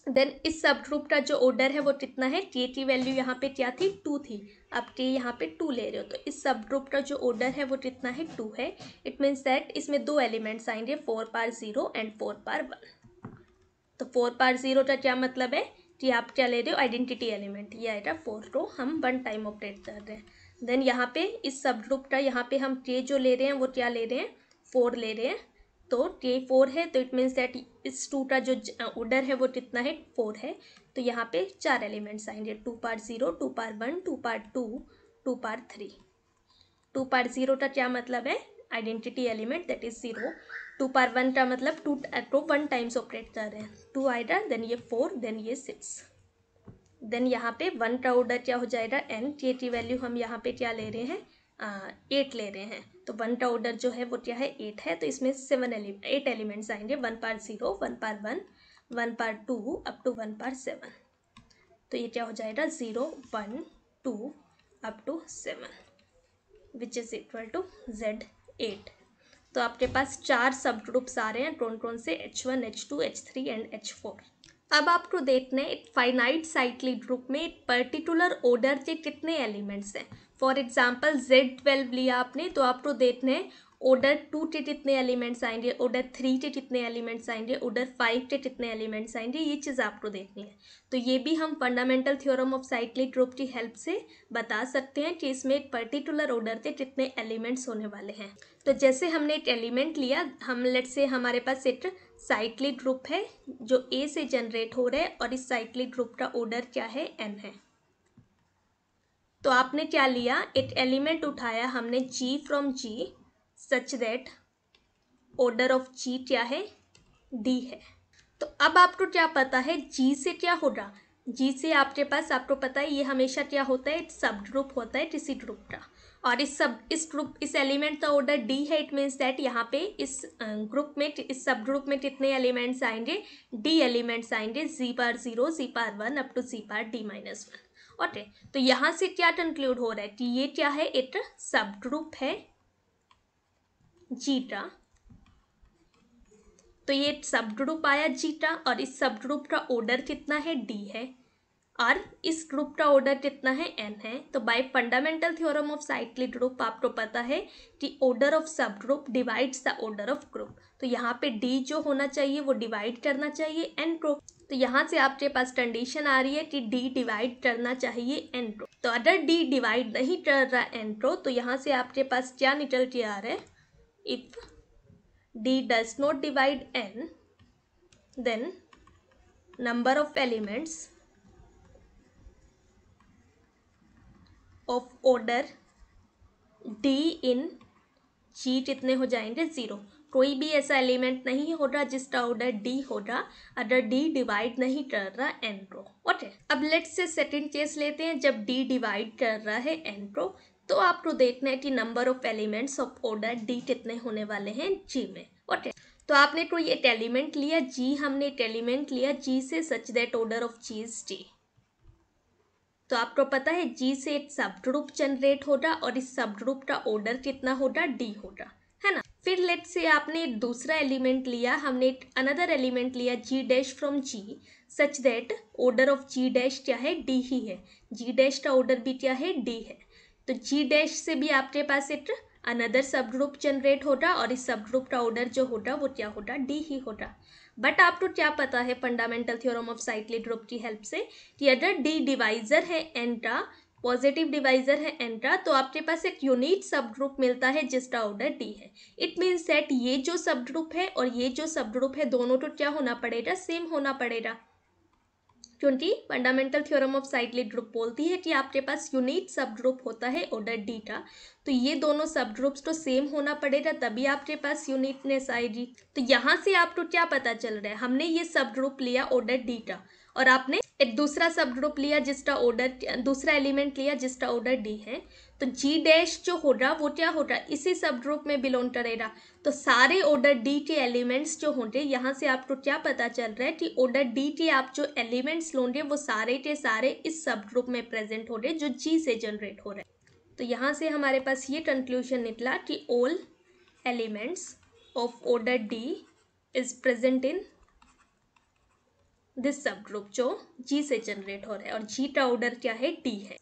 देन इस सब ग्रुप का जो ऑर्डर है वो कितना है? के टी वैल्यू यहाँ पे क्या थी? टू थी। अब के यहाँ पे टू ले रहे हो तो इस सब ग्रुप का जो ऑर्डर है वो कितना है? टू है। इट मीन्स दैट इसमें दो एलिमेंट्स आएँगे four power zero and four power one तो फोर पार ज़ीरो का क्या मतलब है? कि आप क्या ले रहे हो? आइडेंटिटी एलिमेंट ये आएगा फोर को हम वन टाइम ऑपरेट कर रहे हैं। देन यहाँ पे इस सब ग्रुप का यहाँ पे हम के जो ले रहे हैं, वो क्या ले रहे हैं? फोर ले रहे हैं। तो के फोर है तो इट मीन्स दैट इस टू का जो ऑर्डर है, वो कितना है? फोर है। तो यहाँ पे चार एलिमेंट्स आएँगे। Two power zero two power one two power two two power three two power zero का क्या मतलब है? Identity element that is zero two power one का मतलब two two one times operate कर रहे हैं। टू आएगा देन ये फोर देन ये सिक्स देन यहाँ पे वन का ऑर्डर क्या हो जाएगा? एन टी टी वैल्यू हम यहाँ पे क्या ले रहे हैं? एट ले रहे हैं। तो वन का ऑर्डर जो है, वो क्या है? एट है। तो इसमें सेवन एलिमेंट एट एलिमेंट्स आएँगे। One power zero one power one one power two up to one power seven तो ये क्या हो जाएगा? Zero one two up to seven which is equal to Z eight तो आपके पास चार सब ग्रुप्स आ रहे हैं। कौन कौन से? H one H two H three and H four अब आपको देखना है, एक फाइनाइट साइक्लिक ग्रुप में एक पर्टिकुलर ऑर्डर के कितने एलिमेंट्स हैं। फॉर एग्ज़ाम्पल जेड ट्वेल्व लिया आपने तो आपको देखना है ऑर्डर टू के कितने एलिमेंट्स आएँगे ऑर्डर थ्री के कितने एलिमेंट्स आएँगे ऑर्डर फाइव के कितने एलिमेंट्स आएँगे, ये चीज़ आपको देखनी है। तो ये भी हम fundamental theorem of cyclic group की हेल्प से बता सकते हैं कि इसमें एक पर्टिकुलर ऑर्डर के कितने एलिमेंट्स होने वाले हैं। तो जैसे हमने एक एलिमेंट लिया, हम लेट से हमारे पास एक साइक्लिक ग्रुप है, जो ए से जनरेट हो रहा है, और इस साइक्लिक ग्रुप का ऑर्डर क्या है? एन है। तो आपने क्या लिया? एक एलिमेंट उठाया, हमने G from G such that order of G क्या है? डी है। तो अब आपको क्या पता है जी से क्या होगा? जी से आपके पास, आपको पता है, ये हमेशा क्या होता है? सब ग्रुप होता है किसी ग्रुप का। और इस सब इस ग्रुप इस एलिमेंट का ऑर्डर डी है इट मीन्स दैट यहाँ पे इस ग्रुप में, इस सब ग्रुप में कितने एलिमेंट्स आएँगे? डी एलिमेंट्स आएँगे G power zero G power one up to G power D minus one okay तो यहाँ से क्या कंक्लूड हो रहा है कि ये क्या है? एक सब ग्रुप है जीटा। तो ये सब ग्रुप आया जीटा और इस सब ग्रुप का ऑर्डर कितना है? डी है। और इस ग्रुप का ऑर्डर कितना है? एन है। तो by fundamental theorem of cyclic group आपको पता है कि order of subgroup divides the order of group तो यहाँ पे डी जो होना चाहिए, वो डिवाइड करना चाहिए एन ग्रुप तो यहाँ से आपके पास कंडीशन आ रही है कि डी डिवाइड करना चाहिए एन ग्रुप तो अगर डी डिवाइड नहीं कर रहा एन ग्रुप तो यहाँ से आपके पास क्या निकल के आ रहा है? If D does not divide n, then number of elements of order d in g कितने हो जाएँगे ज़ीरो कोई भी ऐसा एलिमेंट नहीं हो रहा जिसका ऑर्डर डी हो रहा अगर डी डिवाइड नहीं कर रहा एन रो ओके अब लेट्स से सेकंड केस लेते हैं. जब डी डिवाइड कर रहा है एन रो तो आपको देखना है कि number of elements of order D कितने होने वाले हैं जी में. ओके तो आपने कोई एक एलिमेंट लिया जी हमने एक एलिमेंट लिया जी से सच दैट ऑर्डर ऑफ़ चीज़ डी तो आपको पता है जी से एक सब ग्रुप जनरेट होगा और इस सब ग्रुप का ऑर्डर कितना होगा? डी होगा, है ना? फिर लेट से आपने एक दूसरा एलिमेंट लिया, हमने एक अनदर एलिमेंट लिया G dash from G such that order of G dash क्या है? डी ही है। जी डैश का ऑर्डर भी क्या है? डी है। तो जी डैश से भी आपके पास एक अनदर सब ग्रुप जनरेट होगा और इस सब ग्रुप का ऑर्डर जो होगा, वो क्या होगा? डी ही होगा। बट आपको क्या पता है fundamental theorem of cyclic group की हेल्प से कि अगर डी डिवाइजर है एंट्रा पॉजिटिव डिवाइजर है एंट्रा तो आपके पास एक यूनिक सब ग्रुप मिलता है जिसका ऑर्डर डी है। इट मीन सेट ये जो सब ग्रुप है और ये जो सब ग्रुप है, दोनों को क्या होना पड़ेगा? सेम होना पड़ेगा। क्योंकि fundamental theorem of cyclic group बोलती है कि आपके पास यूनिक सब ग्रुप होता है ऑर्डर डी का। तो ये दोनों सब ग्रुप्स तो सेम होना पड़ेगा, तभी आपके पास यूनिकनेस आएगी। तो यहाँ से आपको क्या पता चल रहा है? हमने ये सब ग्रुप लिया ऑर्डर डी का और आपने एक दूसरा सब ग्रुप लिया, जिसका ऑर्डर दूसरा एलिमेंट लिया, जिसका ऑर्डर डी है। तो जी डैश जो होगा वो क्या हो होगा इसी सब ग्रुप में बिलोंग करेगा। तो सारे ऑर्डर डी के एलिमेंट्स जो होंगे, यहाँ से आपको क्या पता चल रहा है कि ऑर्डर डी के आप जो एलिमेंट्स लोगे, वो सारे के सारे इस सब ग्रुप में प्रेजेंट हो रहे जो जी से जनरेट हो रहे हैं। तो यहाँ से हमारे पास ये कंक्लूजन निकला कि all elements of order D is present in this subgroup जो जी से जनरेट हो रहा है और जी का ऑर्डर क्या है? डी है।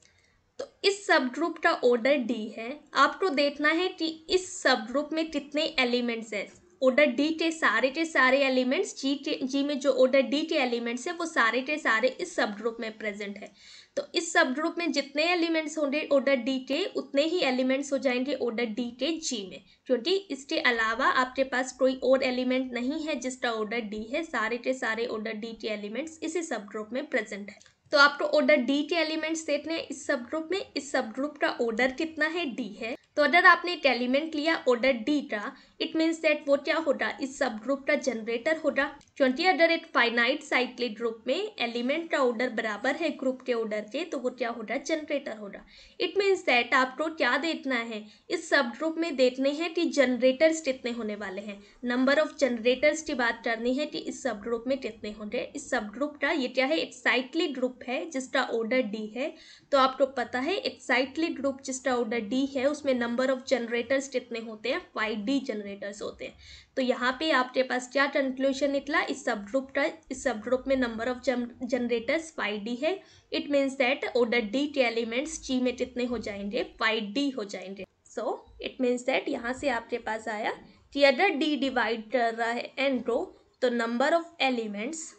तो इस सब ग्रुप का ऑर्डर डी है। आपको देखना है कि इस सब ग्रुप में कितने एलिमेंट्स हैं। ऑर्डर डी के सारे के सारे एलिमेंट्स जी के जी में जो ऑर्डर डी के एलिमेंट्स हैं, वो सारे के सारे इस सब ग्रुप में प्रेजेंट है। तो इस सब ग्रुप में जितने एलिमेंट्स होंगे ऑर्डर डी के उतने ही एलिमेंट्स हो जाएँगे ऑर्डर डी के जी में। क्योंकि इसके अलावा आपके पास कोई और एलिमेंट नहीं है, जिसका ऑर्डर डी है, सारे के सारे ऑर्डर डी के एलिमेंट्स इसी सब ग्रुप में प्रेजेंट है। तो आपको ऑर्डर डी के एलिमेंट्स देखने हैं। इस सब ग्रुप में, इस सब ग्रुप का ऑर्डर कितना है? डी है। तो अगर आपने एक एलिमेंट लिया ऑर्डर डी का इट मीन्स दैट वो क्या होगा इस सब ग्रुप का जनरेटर होगा क्योंकि अगर एक फाइनाइट साइक्लिक ग्रुप में एलिमेंट का ऑर्डर बराबर है ग्रुप के ऑर्डर के तो वो क्या होगा जनरेटर होगा इट मीन्स दैट आपको क्या देखना है? इस सब ग्रुप में देखने हैं कि जनरेटर्स कितने होने वाले हैं। नंबर ऑफ़ जनरेटर्स की बात करनी है कि इस सब ग्रुप में कितने होंगे। इस सब ग्रुप का ये क्या है? एक साइक्लिक ग्रुप है जिसका ऑर्डर डी है। तो आपको पता है, एक साइक्लिक ग्रुप जिसका ऑर्डर डी है, उसमें नंबर ऑफ़ जनरेटर्स कितने होते हैं फाइव डी जनरेटर्स होते हैं। तो यहाँ पे आपके पास क्या कंक्लूजन निकला? इस सब ग्रुप का, इस सब ग्रुप में number of generators five D है। It means that order D के एलिमेंट्स जी में कितने हो जाएँगे फाइव डी हो जाएँगे। सो इट मीन्स दैट यहाँ से आपके पास आया कि अगर डी डिवाइड कर रहा है एन रो तो number of elements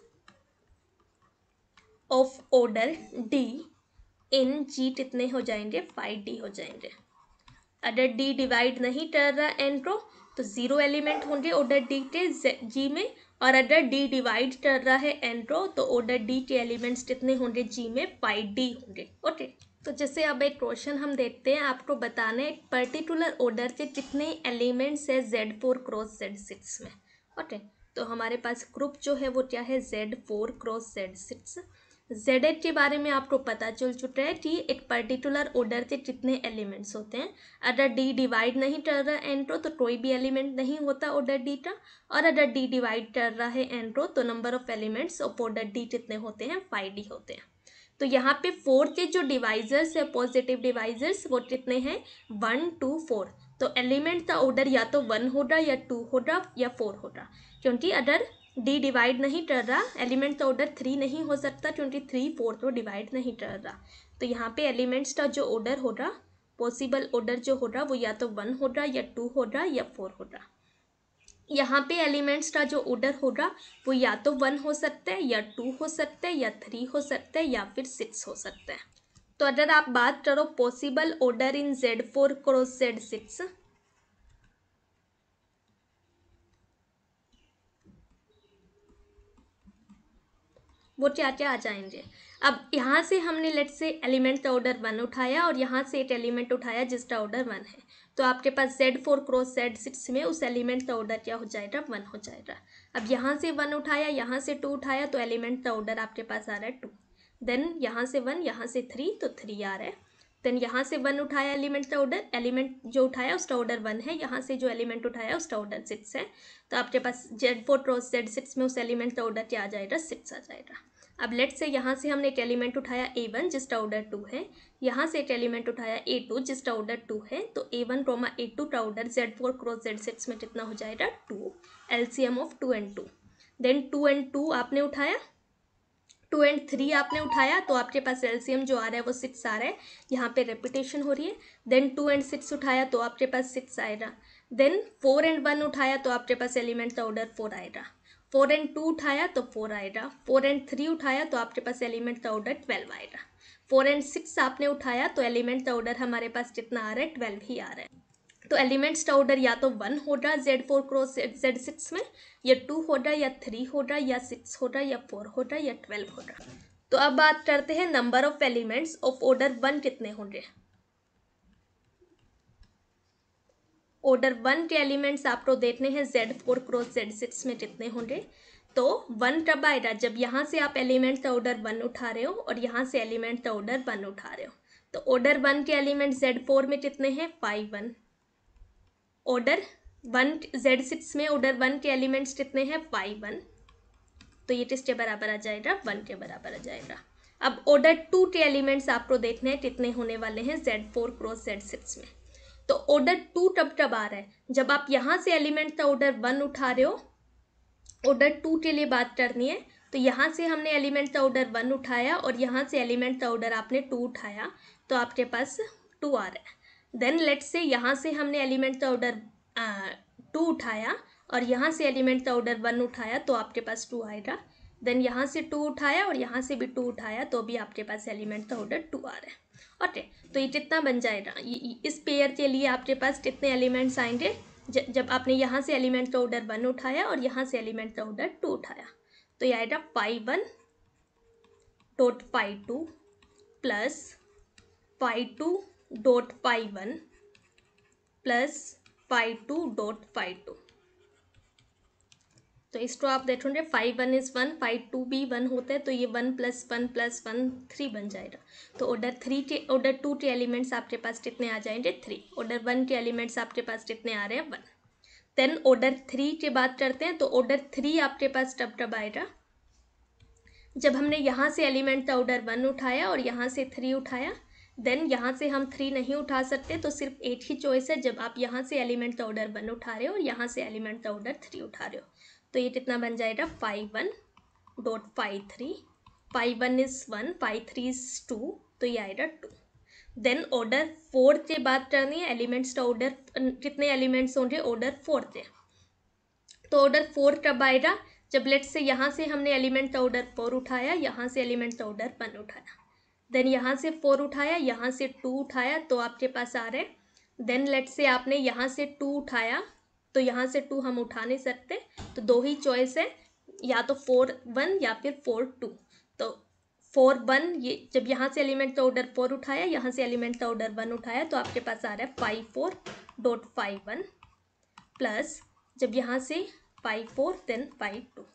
of order D in G कितने हो जाएँगे फाइव डी हो जाएँगे। अगर डी डिवाइड नहीं कर रहा एन रो तो ज़ीरो एलिमेंट होंगे ऑर्डर डी के जी में, और अगर डी डिवाइड कर रहा है एन रो तो ऑर्डर डी के एलिमेंट्स कितने होंगे जी में? पाई डी होंगे। ओके तो जैसे अब एक क्वेश्चन हम देखते हैं, आपको बताना है पर्टिकुलर ऑर्डर के कितने एलिमेंट्स है Z four cross Z six में। ओके तो हमारे पास ग्रुप जो है, वो क्या है? Z four cross Z six Z eight के बारे में आपको पता चल चुका है कि एक पर्टिकुलर ऑर्डर के कितने एलिमेंट्स होते हैं। अगर डी डिवाइड नहीं कर रहा है एंट्रो तो कोई भी एलिमेंट नहीं होता ऑर्डर डी का। और अगर डी डिवाइड कर रहा है एंट्रो तो number of elements of order D कितने होते हैं? फाइव डी होते हैं। तो यहाँ पे फोर के जो डिवाइजर्स है पॉजिटिव डिवाइजर्स वो कितने हैं? वन टू फोर तो एलिमेंट का ऑर्डर या तो वन होगा या टू होगा या फोर होगा। क्योंकि अगर डी डिवाइड नहीं कर रहा एलिमेंट का ऑर्डर थ्री नहीं हो सकता क्योंकि थ्री फोर तो डिवाइड नहीं कर रहा। तो यहाँ पे एलिमेंट्स का जो ऑर्डर हो रहा पॉसिबल ऑर्डर जो हो रहा, वो या तो वन हो रहा, या टू हो रहा, या फोर हो रहा। यहाँ पे एलिमेंट्स का जो ऑर्डर हो रहा, वो या तो वन हो सकता है, या टू हो सकता है, या थ्री हो सकता है, या फिर सिक्स हो सकता है। तो अगर आप बात करो possible order in Z four cross Z six वो क्या आ जाएँगे। अब यहाँ से हमने लेट से एलिमेंट का ऑर्डर वन उठाया और यहाँ से एक एलिमेंट उठाया जिसका ऑर्डर वन है। तो आपके पास Z four cross Z six में उस एलिमेंट का ऑर्डर क्या हो जाएगा? वन हो जाएगा। अब यहाँ से वन उठाया, यहाँ से टू उठाया तो एलिमेंट का ऑर्डर आपके पास आ रहा है टू देन यहाँ से वन यहाँ से थ्री तो थ्री आ रहा है। देन यहाँ से वन उठाया एलिमेंट का ऑर्डर एलिमेंट जो उठाया उसका ऑर्डर वन है। यहाँ से जो एलिमेंट उठाया उसका ऑर्डर सिक्स है। तो आपके पास Z four cross Z six में उस एलिमेंट का ऑर्डर क्या आ जाएगा? सिक्स आ जाएगा। अब लेट से यहाँ से हमने एक एलिमेंट उठाया ए वन जिसका ऑर्डर टू है। यहाँ से एक एलिमेंट उठाया ए टू जिसका ऑर्डर टू है। तो A one comma A two का order Z four cross Z six में कितना हो जाएगा? Two L C M of two and two then two and two आपने उठाया। टू एंड थ्री आपने उठाया तो आपके पास एलसीएम जो आ रहा है वो सिक्स आ रहा है। यहाँ पे रेपिटेशन हो रही है। देन टू एंड सिक्स उठाया तो आपके पास सिक्स आएगा। देन फोर एंड वन उठाया तो आपके पास एलिमेंट का ऑर्डर फोर आएगा। फोर एंड टू उठाया तो फोर आएगा। फोर एंड थ्री उठाया तो आपके पास एलिमेंट का ऑर्डर ट्वेल्व आएगा। फोर एंड सिक्स आपने उठाया तो एलिमेंट का ऑर्डर हमारे पास कितना आ रहा है? ट्वेल्व ही आ रहा है। तो एलिमेंट्स का ऑर्डर या तो वन हो होगा Z four cross Z six में, या टू हो होगा, या थ्री होगा, या सिक्स हो होगा, या फोर हो होगा, या ट्वेल्व होगा। तो अब बात करते हैं number of elements of order one कितने होंगे। ऑर्डर वन के एलिमेंट्स आपको देखने हैं Z four cross Z six में कितने होंगे। तो वन कब आएगा जब यहाँ से आप एलिमेंट का ऑर्डर वन उठा रहे हो और यहाँ से एलिमेंट का ऑर्डर वन उठा रहे हो। तो ऑर्डर वन के एलिमेंट जेड फोर में कितने हैं? Five one order one Z six में ऑर्डर वन के एलिमेंट्स कितने हैं? फाइव वन तो ये किसके बराबर आ जाएगा? वन के बराबर आ जाएगा। अब ऑर्डर टू के एलिमेंट्स आपको देखने हैं, कितने होने वाले हैं Z four cross Z six में। तो ऑर्डर टू तब तब आ रहा है? जब आप यहाँ से एलिमेंट का ऑर्डर वन उठा रहे हो ऑर्डर टू के लिए बात करनी है तो यहाँ से हमने एलिमेंट का ऑर्डर वन उठाया और यहाँ से एलिमेंट का ऑर्डर आपने टू उठाया तो आपके पास टू आ रहा है। देन लेट से यहाँ से हमने एलिमेंट का ऑर्डर टू उठाया और यहाँ से एलिमेंट का ऑर्डर वन उठाया तो आपके पास टू आएगा। देन यहाँ से टू उठाया और यहाँ से भी टू उठाया तो भी आपके पास एलिमेंट का ऑर्डर टू आ रहा है। ओके तो ये कितना बन जाएगा? इस पेयर के लिए आपके पास कितने एलिमेंट्स आएँगे? जब आपने यहाँ से एलिमेंट का ऑर्डर वन उठाया और यहाँ से एलिमेंट का ऑर्डर टू उठाया तो ये आएगा five one dot five two plus five two dot five one plus five two dot five two तो इसको आप देखोगे five one is one five two भी वन होता है तो ये one plus one plus one three बन जाएगा। तो ऑर्डर थ्री के ऑर्डर टू के एलिमेंट्स आपके पास कितने आ जाएँगे? थ्री ऑर्डर वन के एलिमेंट्स आपके पास कितने आ रहे हैं? वन देन ऑर्डर थ्री की बात करते हैं तो ऑर्डर थ्री आपके पास टब टब आएगा। जब हमने यहाँ से एलिमेंट का ऑर्डर वन उठाया और यहाँ से थ्री उठाया देन यहाँ से हम थ्री नहीं उठा सकते तो सिर्फ़ एट ही चॉइस है। जब आप यहाँ से एलिमेंट का ऑर्डर वन उठा रहे हो और यहाँ से एलिमेंट का ऑर्डर थ्री उठा रहे हो। तो ये कितना बन जाएगा? Five one dot five three five one is one five three is two तो ये आएगा टू देन ऑर्डर फोर्थ से बात करनी है एलिमेंट्स का ऑर्डर कितने एलिमेंट्स होंगे ऑर्डर फोर्थ है तो ऑर्डर फोर कब आएगा? जब लेट से यहाँ से हमने एलिमेंट का ऑर्डर फोर उठाया, यहाँ से एलिमेंट का ऑर्डर वन उठाया। देन यहाँ से फोर उठाया, यहाँ से टू उठाया तो आपके पास आ रहे देन लेट से आपने यहाँ से टू उठाया तो यहाँ से टू हम उठा नहीं सकते। तो दो ही चॉइस है, या तो फोर वन या फिर फोर टू तो फोर वन ये जब यहाँ से एलिमेंट का ऑर्डर फोर उठाया, यहाँ से एलिमेंट का ऑर्डर वन उठाया तो आपके पास आ रहा है five four dot five one plus जब यहाँ से five four then five two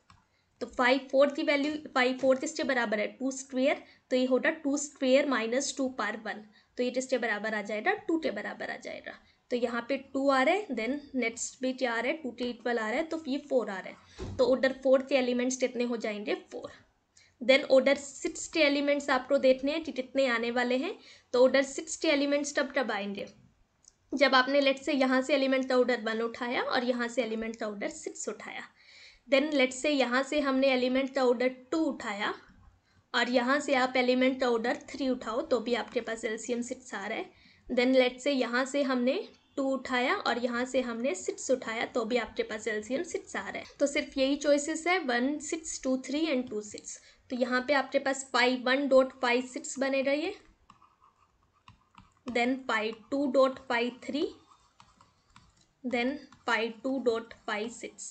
तो फाइव फोर की वैल्यू फाइव फोर इसके बराबर है? टू स्क्वेयर तो ये होगा two square minus two power one तो ये किसके बराबर आ जाएगा? टू के बराबर आ जाएगा। तो यहाँ पे टू आ रहा है देन नेक्स्ट भी क्या आ रहा है टू के इक्वल आ रहा है तो ये फोर आ रहा है। तो ऑर्डर फोर के एलिमेंट्स कितने हो जाएँगे? फोर देन ऑर्डर सिक्स के एलिमेंट्स आपको देखने हैं कि कितने आने वाले हैं। तो ऑर्डर सिक्स के एलिमेंट्स तब तब आएँगे। जब आपने लेट से यहाँ से एलिमेंट का ऑर्डर वन उठाया और यहाँ से एलिमेंट का ऑर्डर सिक्स उठाया। देन लेट से यहाँ से हमने एलिमेंट का ऑर्डर टू उठाया। और यहाँ से आप एलिमेंट का ऑर्डर थ्री उठाओ तो भी आपके पास एल्सियम सिक्स आ रहा है। देन लेट से यहाँ से हमने टू उठाया और यहाँ से हमने सिक्स उठाया तो भी आपके पास एल्सियम सिक्स आ रहा है। तो सिर्फ़ यही चॉइसेस है one six two three and two six तो यहाँ पे आपके पास five one dot five six बने रहिए then five two dot five three then five two dot five six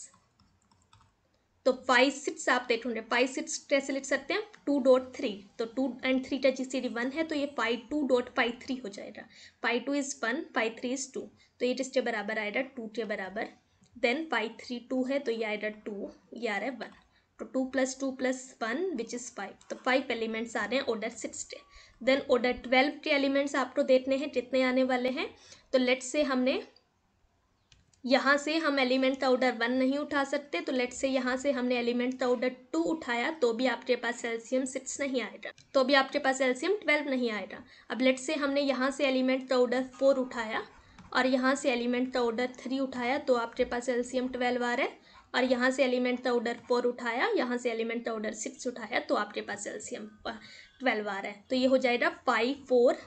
तो फाइव सिक्स आप देखोगे फाइव सिक्स कैसे लिख सकते हैं टू डॉट थ्री तो टू एंड थ्री का जी वन है तो ये five two dot five three हो जाएगा। Five two is one five three is two तो ये जिसके बराबर आएगा? टू के बराबर। देन फाइव थ्री टू है तो ये आएगा टू ये आ रहा है वन तो two plus two plus one which is five तो फाइव एलिमेंट्स आ रहे हैं ऑर्डर सिक्स के देन ऑर्डर ट्वेल्व के एलिमेंट्स आपको देखने हैं, कितने आने वाले हैं? तो लेट से हमने यहाँ से हम एलिमेंट का ऑर्डर वन नहीं उठा सकते तो लेट से यहाँ से हमने एलिमेंट का ऑर्डर टू उठाया तो भी आपके पास एल्सियम सिक्स नहीं आएगा। तो भी आपके पास एल्सियम ट्वेल्व नहीं आएगा। अब लेट से हमने यहाँ से एलिमेंट का ऑर्डर फोर उठाया और यहाँ से एलिमेंट का ऑर्डर थ्री उठाया तो आपके पास एल्सियम ट्वेल्व आ रहा है। और यहाँ से एलिमेंट का ऑर्डर फोर उठाया, यहाँ से एलिमेंट का ऑर्डर सिक्स उठाया तो आपके पास एल्सियम ट्वेल्व आ रहा है। तो ये हो जाएगा five four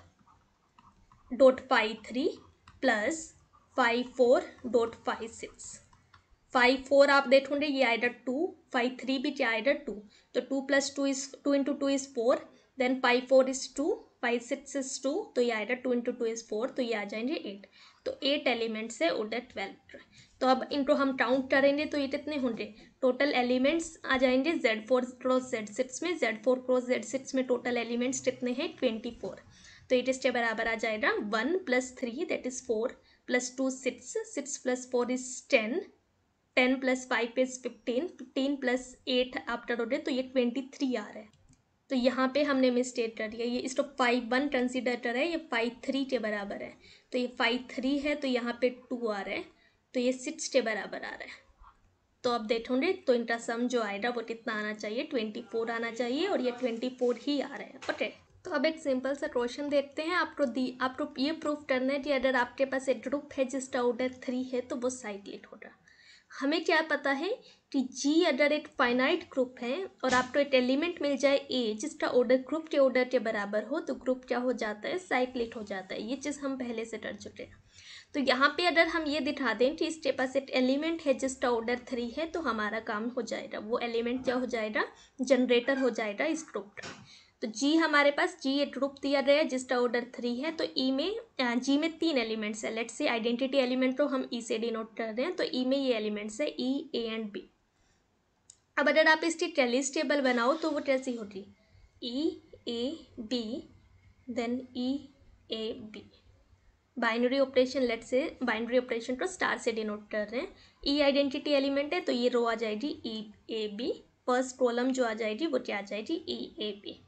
dot five three plus five four dot five six five four आप देखोगे ये आएगा टू फाइव थ्री भी क्या आएगा टू तो two plus two is two into two is four then five four is two five six is two तो ये आएगा two into two is four तो ये आ जाएँगे एट तो एट एलिमेंट्स है उधर ट्वेल्व तो अब इनको हम काउंट करेंगे तो ये कितने होंगे? टोटल एलिमेंट्स आ जाएँगे Z four cross Z six में Z four cross Z six में टोटल एलिमेंट्स कितने हैं? ट्वेंटी फोर तो एट इसके बराबर आ जाएगा one plus three that is four plus two six six plus four is ten ten plus five is fifteen fifteen plus eight after करोगे तो ये ट्वेंटी थ्री आ रहा है। तो यहाँ पे हमने मिस्टेक कर दिया। ये इसको फाइव वन कंसिडर कर है, ये फाइव थ्री के बराबर है। तो ये फाइव थ्री है तो यहाँ पे टू आ रहा है। तो ये सिक्स के बराबर आ रहा है। तो अब देखोगे तो इनका सम जो आएगा वो कितना आना चाहिए? ट्वेंटी फोर आना चाहिए और ये ट्वेंटी फोर ही आ रहा है। ओके तो अब एक सिंपल सा क्वेश्चन देखते हैं। आपको दी, आपको ये प्रूफ करना है कि अगर आपके पास एक ग्रुप है जिसका ऑर्डर थ्री है तो वो साइक्लिक होगा। हमें क्या पता है कि जी अगर एक फाइनाइट ग्रुप है और आपको एक एलिमेंट मिल जाए ए जिसका ऑर्डर ग्रुप के ऑर्डर के बराबर हो तो ग्रुप क्या हो जाता है? साइक्लिक हो जाता है। ये चीज़ हम पहले से कर चुके हैं। तो यहाँ पे अगर हम ये दिखा दें कि इसके पास एक एलिमेंट है जिसका ऑर्डर थ्री है तो हमारा काम हो जाएगा। वो एलिमेंट क्या हो जाएगा? जनरेटर हो जाएगा इस ग्रुप का। तो जी हमारे पास जी एक ग्रुप दिया गया है, जिसका ऑर्डर थ्री है तो ई में जी में तीन एलिमेंट्स है। लेट से आइडेंटिटी एलिमेंट तो हम ई से डिनोट कर रहे हैं तो ई में ये एलिमेंट्स है ई ए एंड बी अब अगर आप इसकी टेलिस टेबल बनाओ तो वो कैसी होगी E A B then E A B binary operation let say binary operation को स्टार से डिनोट कर रहे हैं। ई आइडेंटिटी एलिमेंट है तो ये रो आ जाएगी E A B first column जो आ जाएगी, वो क्या आ जाएगी? E A B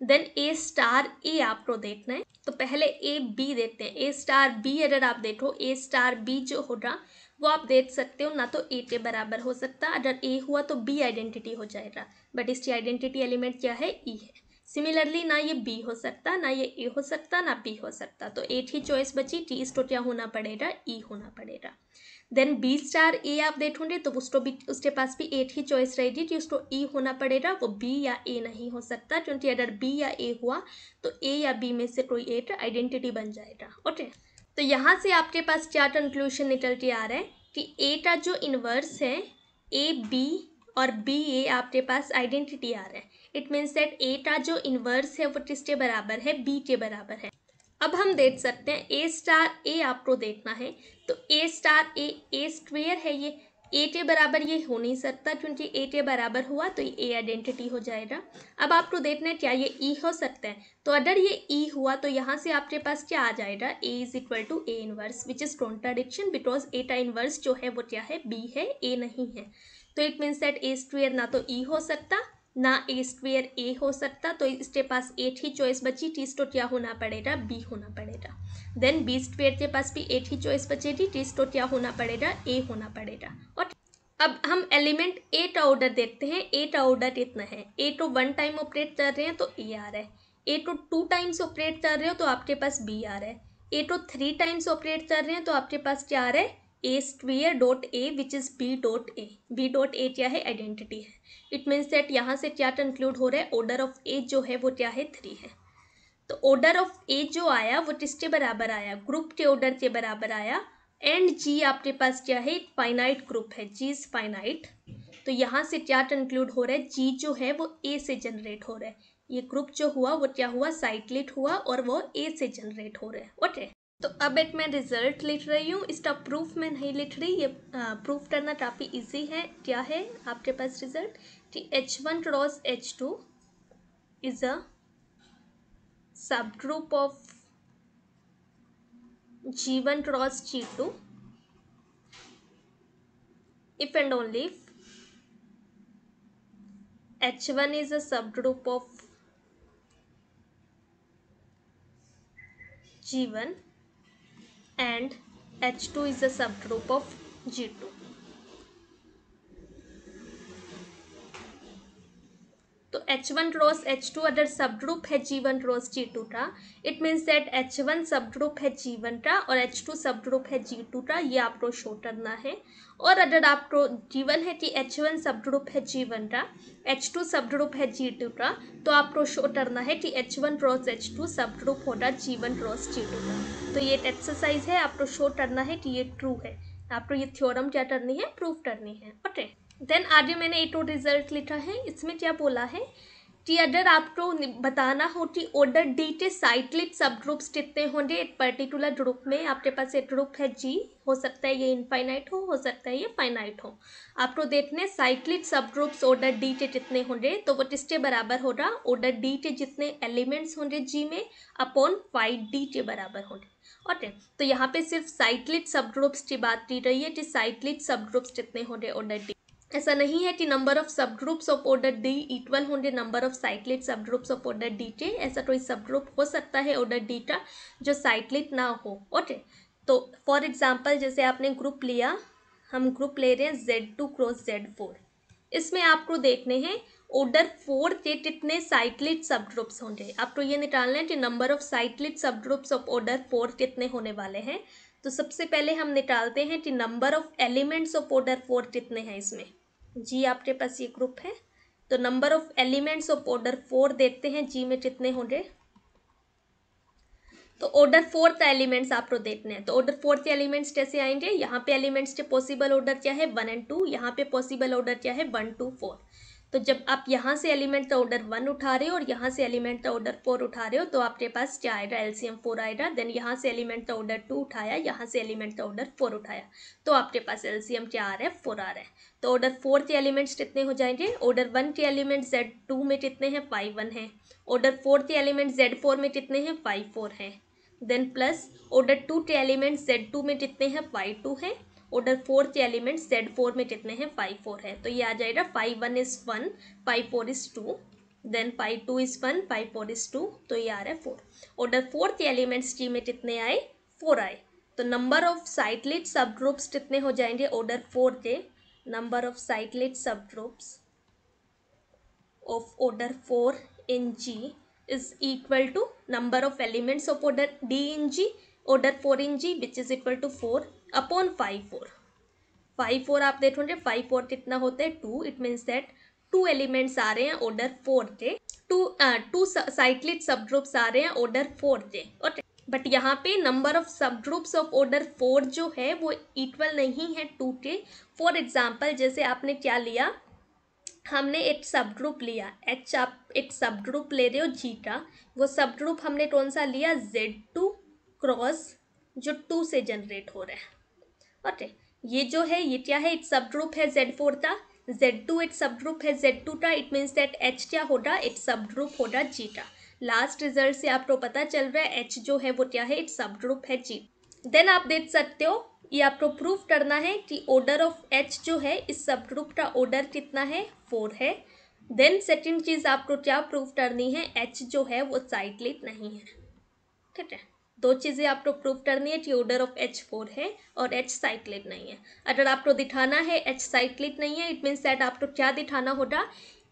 then A star A आपको देखना है। तो पहले ए बी देखते हैं। ए स्टार बी अगर आप देखो ए स्टार बी जो होगा वो आप देख सकते हो, ना तो ए के बराबर हो सकता। अगर ए हुआ तो बी आइडेंटिटी हो जाएगा। बट इसकी आइडेंटिटी एलिमेंट क्या है? ई e है। सिमिलरली ना ये बी हो सकता, ना ये ए हो सकता, ना बी हो सकता। तो एक ही चॉइस बची टी तो क्या होना पड़ेगा? ई e होना पड़ेगा। देन बी स्टार ए आप देखोगे तो उसको भी, उसके पास भी एट ही चॉइस रहेगी कि उसको ई e होना पड़ेगा, वो बी या ए नहीं हो सकता। क्योंकि अगर बी या ए हुआ तो ए या बी में से कोई एट आइडेंटिटी बन जाएगा। ओके तो यहाँ से आपके पास क्या कंक्लूशन निकल के आ रहा है कि ए का जो इन्वर्स है ए बी और बी ए आपके पास आइडेंटिटी आ रहा है। इट मीन्स दैट ए का जो इन्वर्स है, वो किसके बराबर है? बी के बराबर है। अब हम देख सकते हैं ए स्टार ए आपको देखना है। तो ए स्टार ए ए स्क्वेयर है ये। ए के बराबर ये हो नहीं सकता, क्योंकि ए के बराबर हुआ तो ये ए आइडेंटिटी हो जाएगा। अब आपको देखना है क्या ये ई e हो सकता है। तो अगर ये ई e हुआ तो यहाँ से आपके पास क्या आ जाएगा? A is equal to A inverse which is contradiction because A का इनवर्स जो है वो क्या है? बी है ए नहीं है। तो it means that A square ना तो ई e हो सकता ना ए स्क्वेयर ए हो सकता तो इसके पास एट ही चॉइस बची तो क्या होना पड़ेगा, बी होना पड़ेगा। देन बी स्क्वेयर के पास भी एट ही चॉइस बचेगी तो क्या होना पड़ेगा ए होना पड़ेगा। और अब हम एलिमेंट ए का ऑर्डर देखते हैं। ए का ऑर्डर कितना है? ए तो वन टाइम ऑपरेट कर रहे हैं तो ए आ रहा है। ए तो टू टाइम्स ऑपरेट कर रहे हो तो आपके पास बी आ रहा है। ए तो थ्री टाइम्स ऑपरेट कर रहे हैं तो आपके पास क्या आ रहा है? A square dot A which is B dot A B dot A क्या है? आइडेंटिटी है। इट मीन्स दैट यहाँ से क्या कंक्लूड हो रहा है? ऑर्डर ऑफ़ ए जो है, वो क्या है? थ्री है। तो ऑर्डर ऑफ़ ए जो आया, वो किसके बराबर आया? ग्रुप के ऑर्डर के बराबर आया। एंड जी आपके पास क्या है? फाइनाइट ग्रुप है। जी इज़ फाइनाइट तो यहाँ से क्या कंक्लूड हो रहा है? जी जो है, वो ए से जनरेट हो रहा है। ये ग्रुप जो हुआ, वो क्या हुआ? साइक्लिट हुआ और वो ए से जनरेट हो रहा है। ओके तो अब एक मैं रिज़ल्ट लिख रही हूँ। इसका प्रूफ मैं नहीं लिख रही। ये प्रूफ करना काफ़ी इजी है। क्या है आपके पास रिज़ल्ट कि H one cross H two is a subgroup of G one cross G two if and if and only if h1 is a subgroup of g1 and H2 is a subgroup of G2. H one cross H two अगर सब ग्रुप है G one cross G two का। It means that H one subgroup है जी वन का और एच टू सब ग्रुप है जी टू का। ये आपको शो करना है। और अगर आपको जी वन है कि एच वन सब ग्रुप है जी वन का एच टू सब ग्रुप है जी टू का तो आपको शो करना है कि H one cross H two subgroup होगा G one cross G two का। तो ये एक्सरसाइज है, आपको शो करना है कि ये ट्रू है। आपको ये थ्योरम क्या करनी है? प्रूव करनी है। ओके देन आगे मैंने एटो रिज़ल्ट लिखा है। इसमें क्या बोला है? कि अगर आपको बताना हो कि ऑर्डर डी के साइक्लिक सब ग्रुप्स कितने होंगे, एक पर्टिकुलर ग्रुप में आपके पास एक ग्रुप है जी हो सकता है ये इनफाइनाइट हो हो सकता है ये फाइनाइट हो। आपको देखने साइक्लिक सब ग्रुप्स ऑर्डर डी के कितने होंगे तो वो किसके बराबर होगा? ऑर्डर डी के जितने एलिमेंट्स होंगे जी में अपॉन फाइव डी के बराबर होंगे। ओके तो यहाँ पे सिर्फ़ साइक्लिक सब ग्रुप्स की बात की रही है कि साइक्लिक सब ग्रुप्स कितने होंगे ऑर्डर डी ऐसा नहीं है कि number of subgroups of order D equal होंगे number of cyclic subgroups of order D के ऐसा कोई सब ग्रुप हो सकता है ऑर्डर डी का जो साइक्लिक ना हो ओके तो फॉर एग्जांपल जैसे आपने ग्रुप लिया, हम ग्रुप ले रहे हैं Z two cross Z four इसमें आपको देखने हैं ऑर्डर फोर के कितने साइक्लिक सब ग्रुप्स होंगे। आपको ये निकालना है कि number of cyclic subgroups of order four कितने होने वाले हैं। तो सबसे पहले हम निकालते हैं कि number of elements of order four कितने हैं इसमें। जी, आपके पास ये ग्रुप है। तो number of elements of order four देखते हैं। जी में कितने होंगे? तो ऑर्डर फोर्थ एलिमेंट्स आपको देखने हैं। तो ऑर्डर फोर्थ एलिमेंट्स कैसे आएँगे? यहाँ पे एलिमेंट्स के पॉसिबल ऑर्डर क्या है? वन एंड टू यहाँ पे पॉसिबल ऑर्डर क्या है? वन टू फोर तो जब आप यहाँ से एलिमेंट का ऑर्डर वन उठा रहे हो और यहाँ से एलिमेंट का ऑर्डर फोर उठा रहे हो तो आपके पास क्या आएगा एलसीएम फोर आएगा देन यहाँ से एलिमेंट का ऑर्डर टू उठाया, यहाँ से एलिमेंट का ऑर्डर फोर उठाया तो आपके पास एलसीएम क्या आ रहा है फोर आ रहा है। तो ऑर्डर फोर के एलिमेंट्स कितने हो जाएँगे? ऑर्डर वन के एलिमेंट जेड टू में कितने हैं? फाइव वन है। ऑर्डर फोर के एलिमेंट जेड फोर में कितने हैं? फाइव फोर हैं। देन प्लस ऑर्डर टू के एलिमेंट जेड टू में कितने हैं? फाइव टू हैं। ऑर्डर फोर के एलिमेंट जेड फोर में कितने हैं? फाइव फोर है। तो ये आ जाएगा five one is one five four is two then five two is one five four is two तो ये आ रहा है फोर ऑर्डर फोर के एलिमेंट्स जी में कितने आए? फोर आए। तो number of cyclic subgroups कितने हो जाएँगे? ऑर्डर फोर के number of cyclic subgroups of order four in G is equal to number of elements of order D in G order four in G which is equal to four upon five four five four आप देखोगे फाइव फोर कितना होता है? Two it means that two elements आ रहे हैं ऑर्डर फोर के। Two two cyclic subgroups आ रहे हैं ऑर्डर फोर के। ओके बट यहाँ पे number of subgroups of order four जो है, वो इक्वल नहीं है टू के। फॉर एग्ज़ाम्पल जैसे आपने क्या लिया? हमने एक सब ग्रुप लिया। एच आप एक सब ग्रुप ले रहे हो जी का वो सब ग्रुप हमने कौन सा लिया? जेड टू क्रॉस जो टू से जनरेट हो रहा है। ओके ये जो है, ये क्या है? एक सब ग्रुप है जेड फोर का जेड टू एक सब ग्रुप है जेड टू का इट मीन्स दैट एच क्या होगा? एक सब ग्रुप होगा जी का लास्ट रिज़ल्ट से आपको पता चल रहा है एच जो है वो क्या है? एक सब ग्रुप है जी देन आप देख सकते हो, ये आपको प्रूफ करना है कि ऑर्डर ऑफ़ एच जो है, इस सब ग्रुप का ऑर्डर कितना है? फोर है। देन सेकेंड चीज़ आपको क्या प्रूफ करनी है? एच जो है वो साइक्लिक नहीं है। ठीक है? दो चीज़ें आपको प्रूव करनी है कि ऑर्डर ऑफ़ एच फोर है और एच साइक्लिट नहीं है। अगर आपको दिखाना है एच साइक्लिट नहीं है इट मीन्स दैट आपको क्या दिखाना होगा?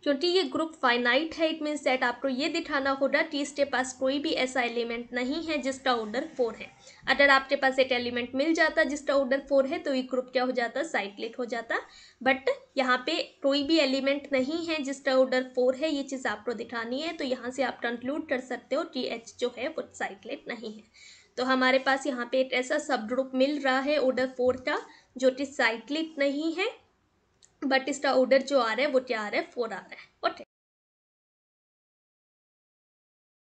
क्योंकि ये ग्रुप फाइनाइट है इट मीन्स दैट आपको ये दिखाना होगा कि इसके पास कोई भी ऐसा एलिमेंट नहीं है जिसका ऑर्डर फोर है। अगर आपके पास एक एलिमेंट मिल जाता जिसका ऑर्डर फोर है तो ये ग्रुप क्या हो जाता? साइक्लिक हो जाता। बट यहाँ पे कोई भी एलिमेंट नहीं है जिसका ऑर्डर फोर है, ये चीज़ आपको दिखानी है तो यहाँ से आप कंक्लूड कर सकते हो कि एच जो है, वो साइक्लिक नहीं है। तो हमारे पास यहाँ पे एक ऐसा सब ग्रुप मिल रहा है ऑर्डर फोर का, जो कि साइक्लिक नहीं है बट इसका ऑर्डर जो आ रहा है, वो क्या आ रहा है? फोर आ रहा है। ओके